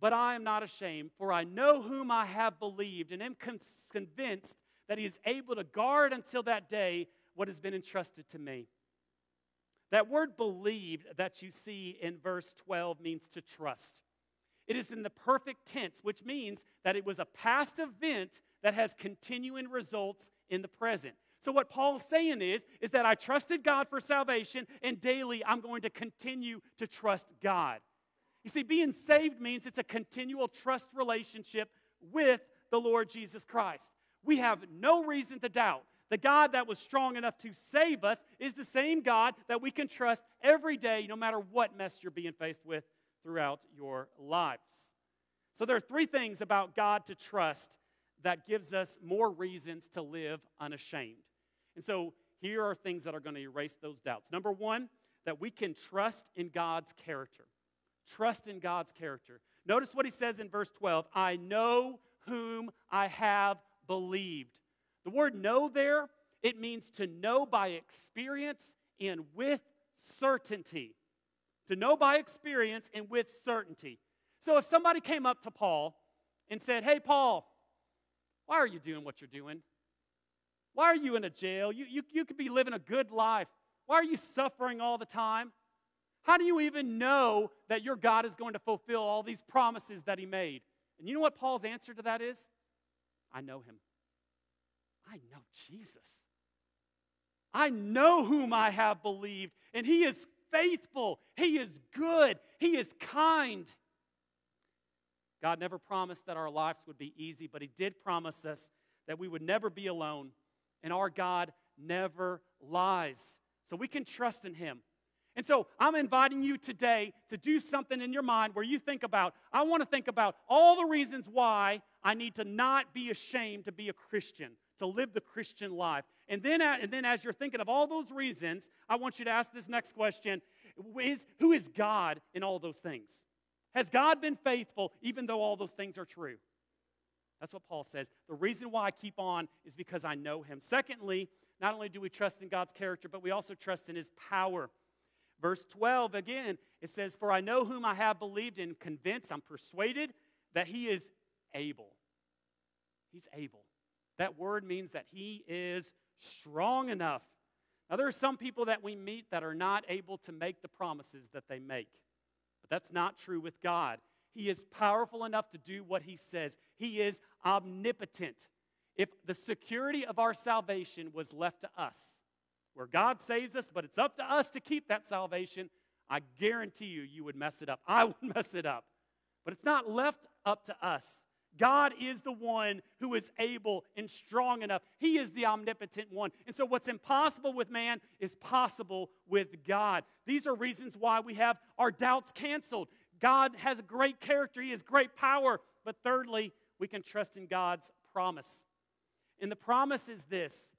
But I am not ashamed, for I know whom I have believed, and am con- convinced that he is able to guard until that day what has been entrusted to me. That word believed that you see in verse 12 means to trust. It is in the perfect tense, which means that it was a past event that has continuing results in the present. So what Paul's saying is is that I trusted God for salvation and daily I'm going to continue to trust God. You see being saved means it's a continual trust relationship with the Lord Jesus Christ. We have no reason to doubt the God that was strong enough to save us is the same God that we can trust every day, no matter what mess you're being faced with throughout your lives. So, there are three things about God to trust that gives us more reasons to live unashamed. And so here are things that are going to erase those doubts. Number one, that we can trust in God's character. Trust in God's character. Notice what he says in verse 12 I know whom I have believed. The word know there, it means to know by experience and with certainty. To know by experience and with certainty. So if somebody came up to Paul and said, Hey, Paul, why are you doing what you're doing? Why are you in a jail? You, you, you could be living a good life. Why are you suffering all the time? How do you even know that your God is going to fulfill all these promises that He made? And you know what Paul's answer to that is? I know Him. I know Jesus. I know whom I have believed, and He is faithful. He is good. He is kind. God never promised that our lives would be easy, but He did promise us that we would never be alone. And our God never lies. So we can trust in him. And so I'm inviting you today to do something in your mind where you think about, I want to think about all the reasons why I need to not be ashamed to be a Christian, to live the Christian life. And then, and then as you're thinking of all those reasons, I want you to ask this next question is, Who is God in all those things? Has God been faithful even though all those things are true? That's what Paul says. The reason why I keep on is because I know him. Secondly, not only do we trust in God's character, but we also trust in his power. Verse 12 again, it says, For I know whom I have believed and convinced, I'm persuaded that he is able. He's able. That word means that he is strong enough. Now, there are some people that we meet that are not able to make the promises that they make, but that's not true with God. He is powerful enough to do what he says, he is omnipotent. If the security of our salvation was left to us, where God saves us, but it's up to us to keep that salvation, I guarantee you, you would mess it up. I would mess it up. But it's not left up to us. God is the one who is able and strong enough. He is the omnipotent one. And so, what's impossible with man is possible with God. These are reasons why we have our doubts canceled. God has a great character, He has great power. But thirdly, we can trust in God's promise. And the promise is this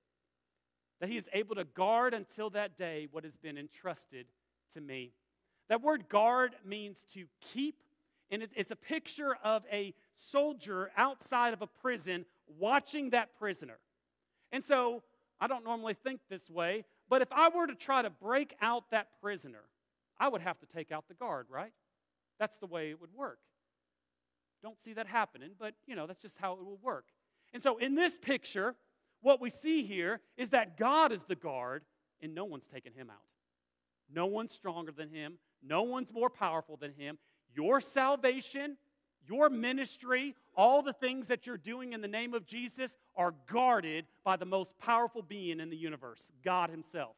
that He is able to guard until that day what has been entrusted to me. That word guard means to keep, and it's a picture of a soldier outside of a prison watching that prisoner. And so, I don't normally think this way, but if I were to try to break out that prisoner, I would have to take out the guard, right? That's the way it would work. Don't see that happening, but you know, that's just how it will work. And so in this picture, what we see here is that God is the guard and no one's taken him out. No one's stronger than him, no one's more powerful than him. Your salvation, your ministry, all the things that you're doing in the name of Jesus are guarded by the most powerful being in the universe, God Himself.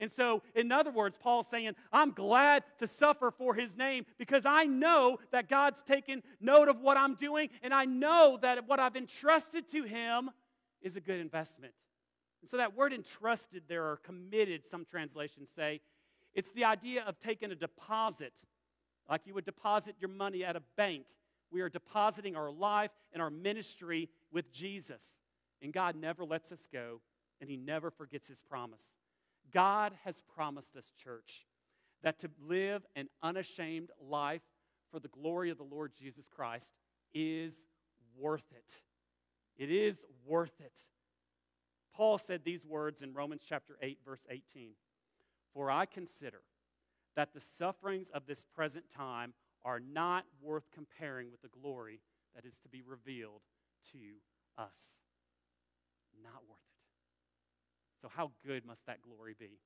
And so, in other words, Paul's saying, I'm glad to suffer for his name because I know that God's taken note of what I'm doing, and I know that what I've entrusted to him is a good investment. And so, that word entrusted there or committed, some translations say, it's the idea of taking a deposit, like you would deposit your money at a bank. We are depositing our life and our ministry with Jesus. And God never lets us go, and He never forgets His promise. God has promised us, church, that to live an unashamed life for the glory of the Lord Jesus Christ is worth it. It is worth it. Paul said these words in Romans chapter 8, verse 18 For I consider that the sufferings of this present time are not worth comparing with the glory that is to be revealed to us. Not worth it. So, how good must that glory be?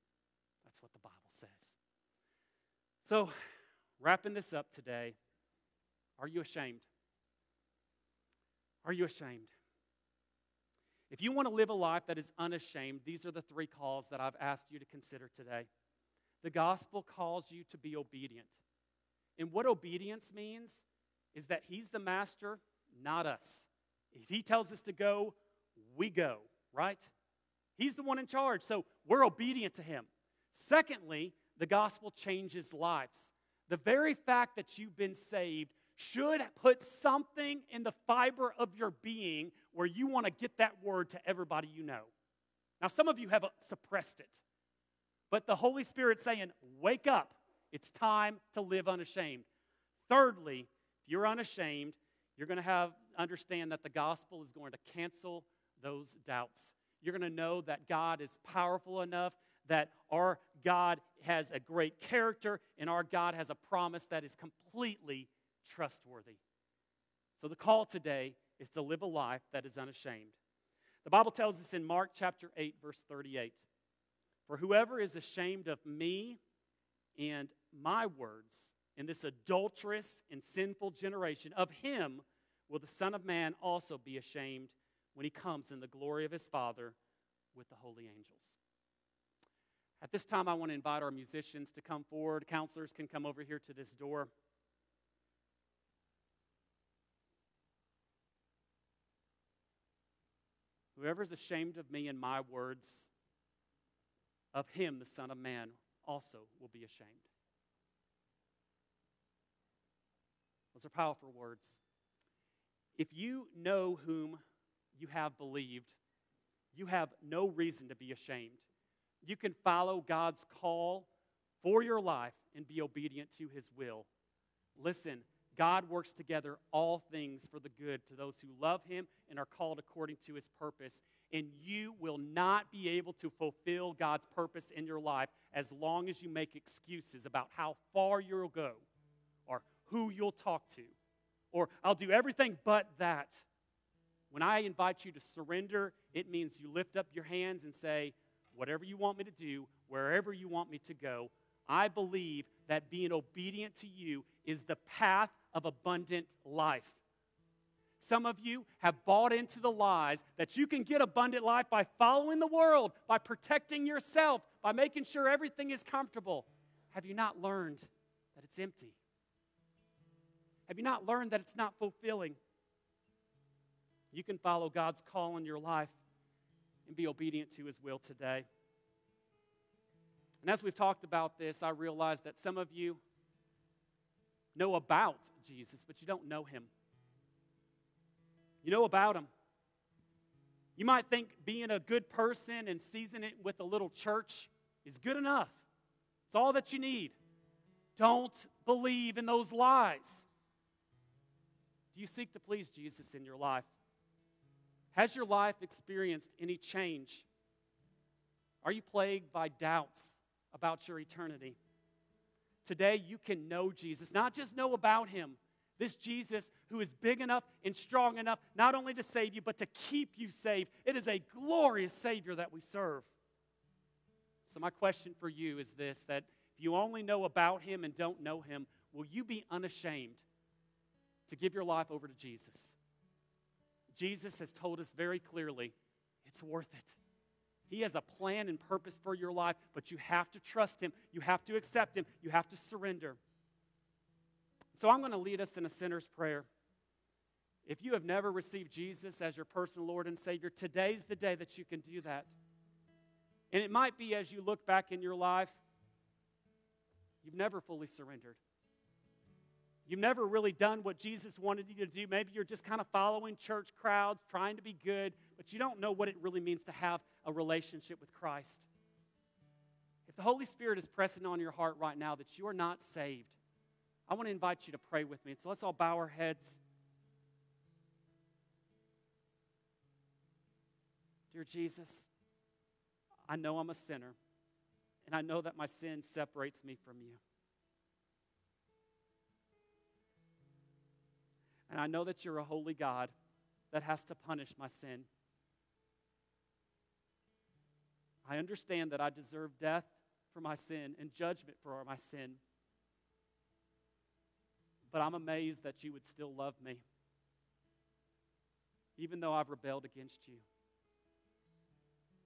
That's what the Bible says. So, wrapping this up today, are you ashamed? Are you ashamed? If you want to live a life that is unashamed, these are the three calls that I've asked you to consider today. The gospel calls you to be obedient. And what obedience means is that He's the master, not us. If He tells us to go, we go, right? He's the one in charge, so we're obedient to him. Secondly, the gospel changes lives. The very fact that you've been saved should put something in the fiber of your being where you want to get that word to everybody you know. Now, some of you have suppressed it, but the Holy Spirit's saying, Wake up. It's time to live unashamed. Thirdly, if you're unashamed, you're going to have understand that the gospel is going to cancel those doubts you're going to know that God is powerful enough, that our God has a great character, and our God has a promise that is completely trustworthy. So the call today is to live a life that is unashamed. The Bible tells us in Mark chapter 8, verse 38 For whoever is ashamed of me and my words in this adulterous and sinful generation, of him will the Son of Man also be ashamed when he comes in the glory of his Father with the holy angels. At this time, I want to invite our musicians to come forward. Counselors can come over here to this door. Whoever is ashamed of me and my words of him, the Son of Man, also will be ashamed. Those are powerful words. If you know whom you have believed, you have no reason to be ashamed. You can follow God's call for your life and be obedient to his will. Listen, God works together all things for the good to those who love him and are called according to his purpose. And you will not be able to fulfill God's purpose in your life as long as you make excuses about how far you'll go or who you'll talk to or I'll do everything but that. When I invite you to surrender, it means you lift up your hands and say, Whatever you want me to do, wherever you want me to go, I believe that being obedient to you is the path of abundant life. Some of you have bought into the lies that you can get abundant life by following the world, by protecting yourself, by making sure everything is comfortable. Have you not learned that it's empty? Have you not learned that it's not fulfilling? You can follow God's call in your life and be obedient to his will today. And as we've talked about this, I realize that some of you know about Jesus, but you don't know him. You know about him. You might think being a good person and seasoning it with a little church is good enough. It's all that you need. Don't believe in those lies. Do you seek to please Jesus in your life? Has your life experienced any change? Are you plagued by doubts about your eternity? Today, you can know Jesus, not just know about him. This Jesus who is big enough and strong enough not only to save you, but to keep you saved. It is a glorious Savior that we serve. So, my question for you is this that if you only know about him and don't know him, will you be unashamed to give your life over to Jesus? Jesus has told us very clearly it's worth it. He has a plan and purpose for your life, but you have to trust Him. You have to accept Him. You have to surrender. So I'm going to lead us in a sinner's prayer. If you have never received Jesus as your personal Lord and Savior, today's the day that you can do that. And it might be as you look back in your life, you've never fully surrendered. You've never really done what Jesus wanted you to do. Maybe you're just kind of following church crowds, trying to be good, but you don't know what it really means to have a relationship with Christ. If the Holy Spirit is pressing on your heart right now that you are not saved, I want to invite you to pray with me. So let's all bow our heads. Dear Jesus, I know I'm a sinner, and I know that my sin separates me from you. And I know that you're a holy God that has to punish my sin. I understand that I deserve death for my sin and judgment for my sin. But I'm amazed that you would still love me, even though I've rebelled against you.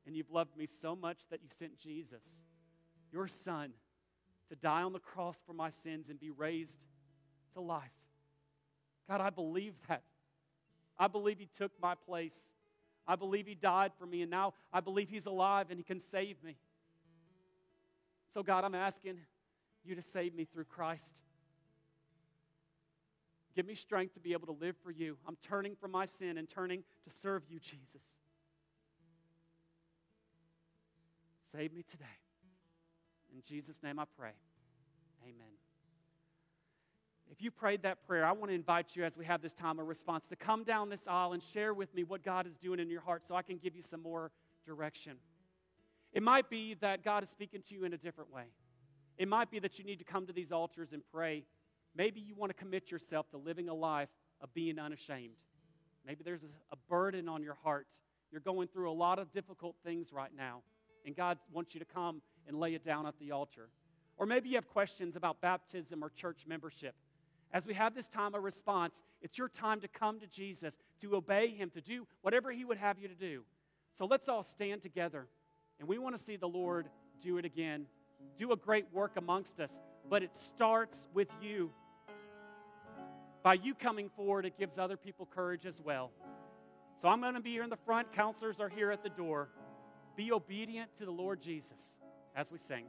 And you've loved me so much that you sent Jesus, your son, to die on the cross for my sins and be raised to life. God, I believe that. I believe He took my place. I believe He died for me, and now I believe He's alive and He can save me. So, God, I'm asking you to save me through Christ. Give me strength to be able to live for you. I'm turning from my sin and turning to serve you, Jesus. Save me today. In Jesus' name I pray. Amen. If you prayed that prayer, I want to invite you as we have this time of response to come down this aisle and share with me what God is doing in your heart so I can give you some more direction. It might be that God is speaking to you in a different way. It might be that you need to come to these altars and pray. Maybe you want to commit yourself to living a life of being unashamed. Maybe there's a, burden on your heart. You're going through a lot of difficult things right now, and God wants you to come and lay it down at the altar. Or maybe you have questions about baptism or church membership. As we have this time of response, it's your time to come to Jesus, to obey Him, to do whatever He would have you to do. So let's all stand together, and we want to see the Lord do it again, do a great work amongst us, but it starts with you. By you coming forward, it gives other people courage as well. So I'm going to be here in the front. Counselors are here at the door. Be obedient to the Lord Jesus as we sing.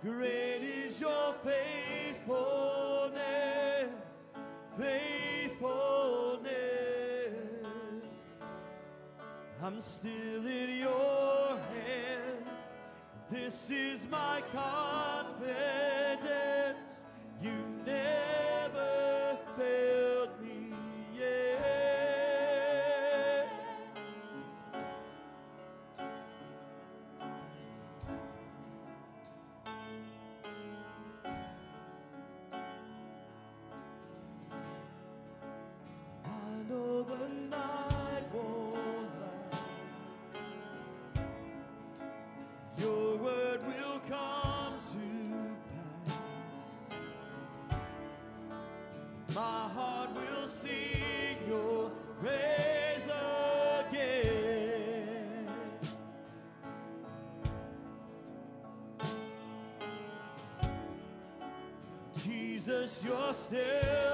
Great is your faithfulness, faithfulness. I'm still in your hands. This is my confidence. You're still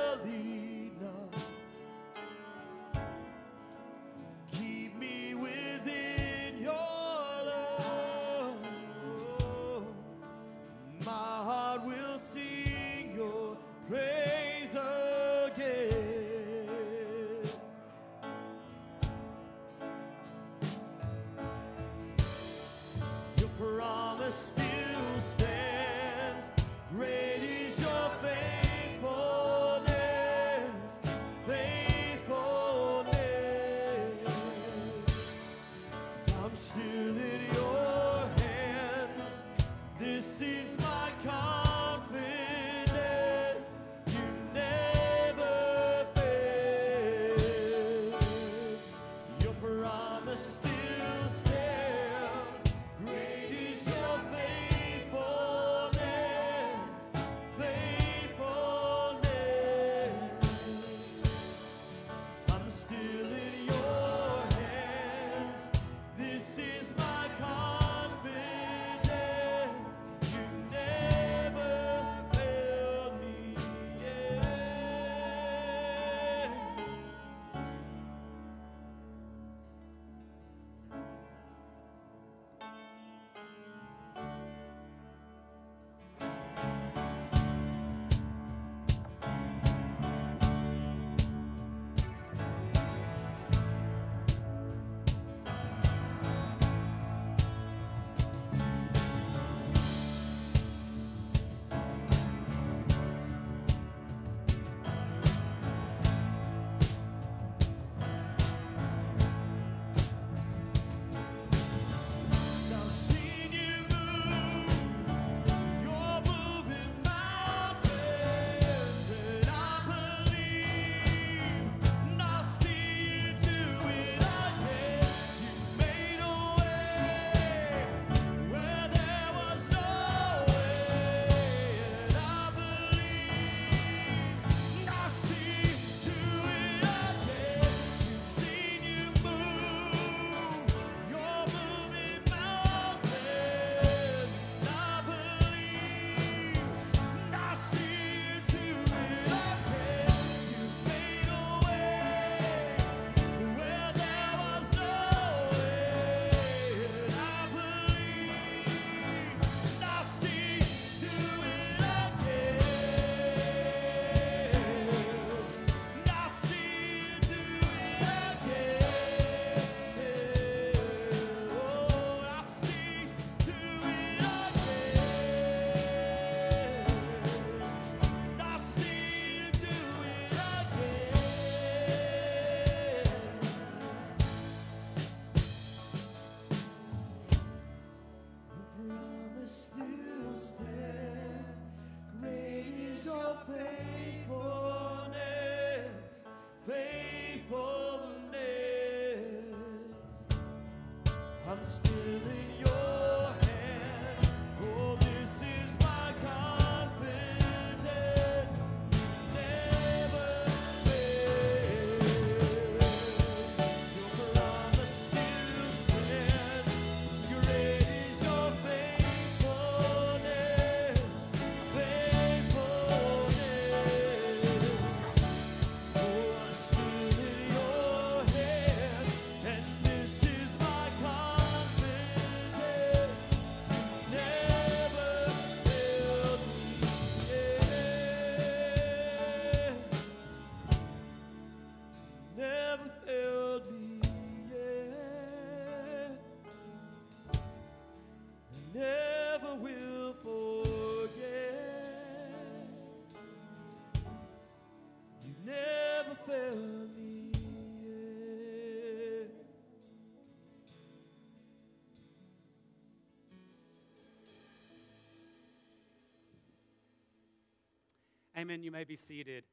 Amen. You may be seated.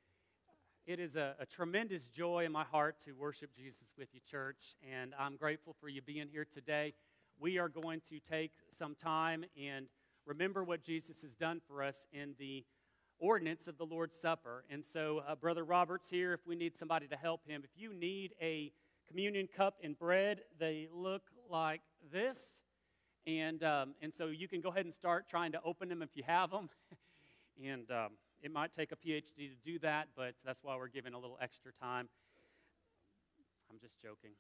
It is a, a, tremendous joy in my heart to worship Jesus with you, church, and I'm grateful for you being here today. We are going to take some time and remember what Jesus has done for us in the ordinance of the Lord's Supper. And so, uh, Brother Robert's here if we need somebody to help him. If you need a communion cup and bread, they look like this. And, um, and so you can go ahead and start trying to open them if you have them. and um, it might take a PhD to do that, but that's why we're giving a little extra time. I'm just joking.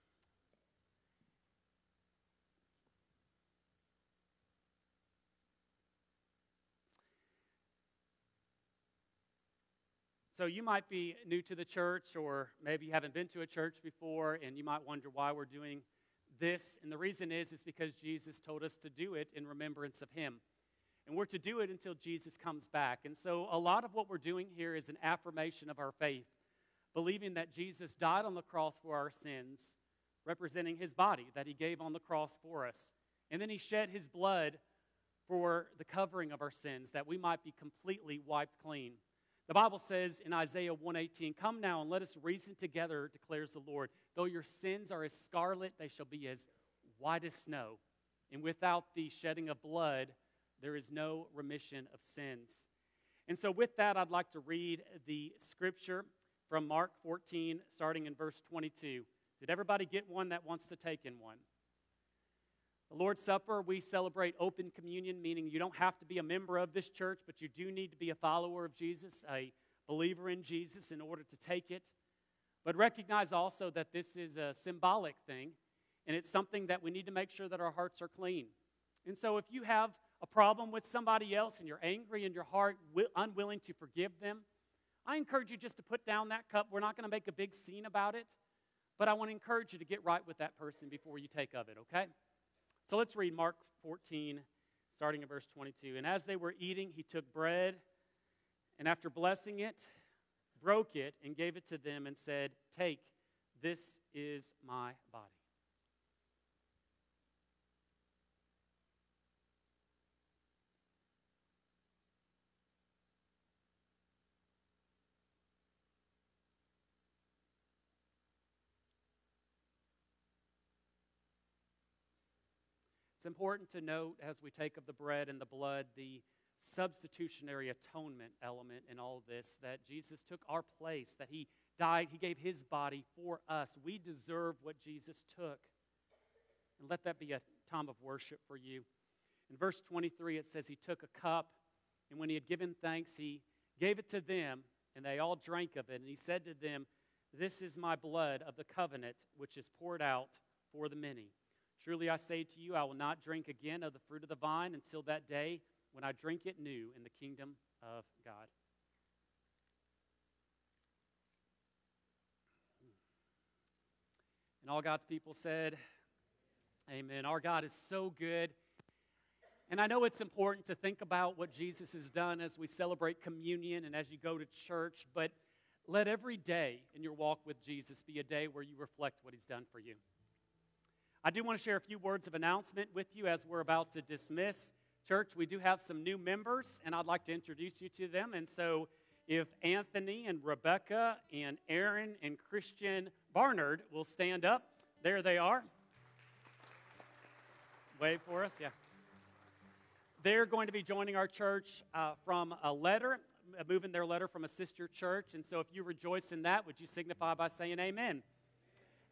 So, you might be new to the church, or maybe you haven't been to a church before, and you might wonder why we're doing this. And the reason is, is because Jesus told us to do it in remembrance of Him. And we're to do it until Jesus comes back. And so, a lot of what we're doing here is an affirmation of our faith, believing that Jesus died on the cross for our sins, representing his body that he gave on the cross for us. And then he shed his blood for the covering of our sins, that we might be completely wiped clean. The Bible says in Isaiah 118, Come now and let us reason together, declares the Lord. Though your sins are as scarlet, they shall be as white as snow. And without the shedding of blood, there is no remission of sins. And so, with that, I'd like to read the scripture from Mark 14, starting in verse 22. Did everybody get one that wants to take in one? The Lord's Supper, we celebrate open communion, meaning you don't have to be a member of this church, but you do need to be a follower of Jesus, a believer in Jesus, in order to take it. But recognize also that this is a symbolic thing, and it's something that we need to make sure that our hearts are clean. And so, if you have a problem with somebody else and you're angry in your heart, unwilling to forgive them, I encourage you just to put down that cup. We're not going to make a big scene about it, but I want to encourage you to get right with that person before you take of it, okay? So let's read Mark 14, starting in verse 22. And as they were eating, he took bread, and after blessing it, broke it, and gave it to them, and said, Take, this is my body. It's important to note as we take of the bread and the blood the substitutionary atonement element in all this that Jesus took our place, that he died, he gave his body for us. We deserve what Jesus took. And let that be a time of worship for you. In verse 23, it says, He took a cup, and when he had given thanks, he gave it to them, and they all drank of it. And he said to them, This is my blood of the covenant, which is poured out for the many. Truly I say to you, I will not drink again of the fruit of the vine until that day when I drink it new in the kingdom of God. And all God's people said, Amen. Our God is so good. And I know it's important to think about what Jesus has done as we celebrate communion and as you go to church, but let every day in your walk with Jesus be a day where you reflect what he's done for you. I do want to share a few words of announcement with you as we're about to dismiss. Church, we do have some new members, and I'd like to introduce you to them. And so, if Anthony and Rebecca and Aaron and Christian Barnard will stand up, there they are. Wave for us, yeah. They're going to be joining our church uh, from a letter, moving their letter from a sister church. And so, if you rejoice in that, would you signify by saying amen?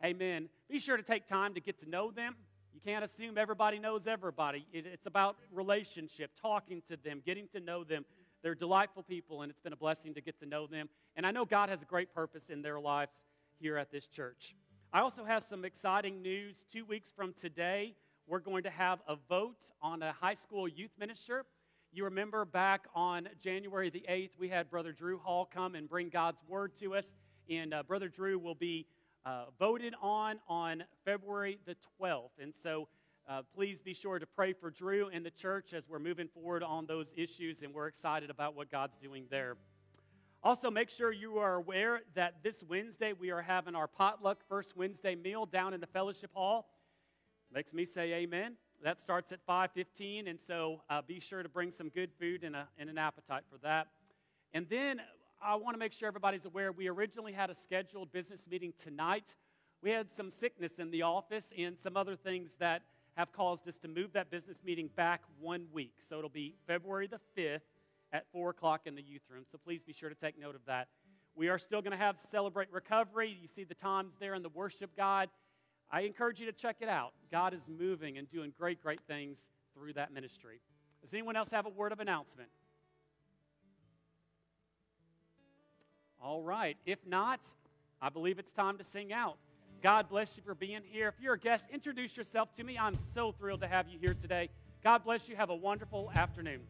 Amen. Be sure to take time to get to know them. You can't assume everybody knows everybody. it's about relationship, talking to them, getting to know them. They're delightful people, and it's been a blessing to get to know them. And I know God has a great purpose in their lives here at this church. I also have some exciting news. Two weeks from today, we're going to have a vote on a high school youth minister. You remember back on January the 8th, we had Brother Drew Hall come and bring God's word to us. And uh, Brother Drew will be uh, voted on on February the 12th. And so uh, please be sure to pray for Drew and the church as we're moving forward on those issues, and we're excited about what God's doing there. Also, make sure you are aware that this Wednesday we are having our potluck first Wednesday meal down in the fellowship hall. Makes me say amen. That starts at 5:15, and so uh, be sure to bring some good food and, a, and an appetite for that. And then I want to make sure everybody's aware we originally had a scheduled business meeting tonight. We had some sickness in the office and some other things that have caused us to move that business meeting back one week. So it'll be February the 5th at 4 o'clock in the youth room. So please be sure to take note of that. We are still going to have Celebrate Recovery. You see the times there in the worship guide. I encourage you to check it out. God is moving and doing great, great things through that ministry. Does anyone else have a word of announcement? All right. If not, I believe it's time to sing out. God bless you for being here. If you're a guest, introduce yourself to me. I'm so thrilled to have you here today. God bless you. Have a wonderful afternoon.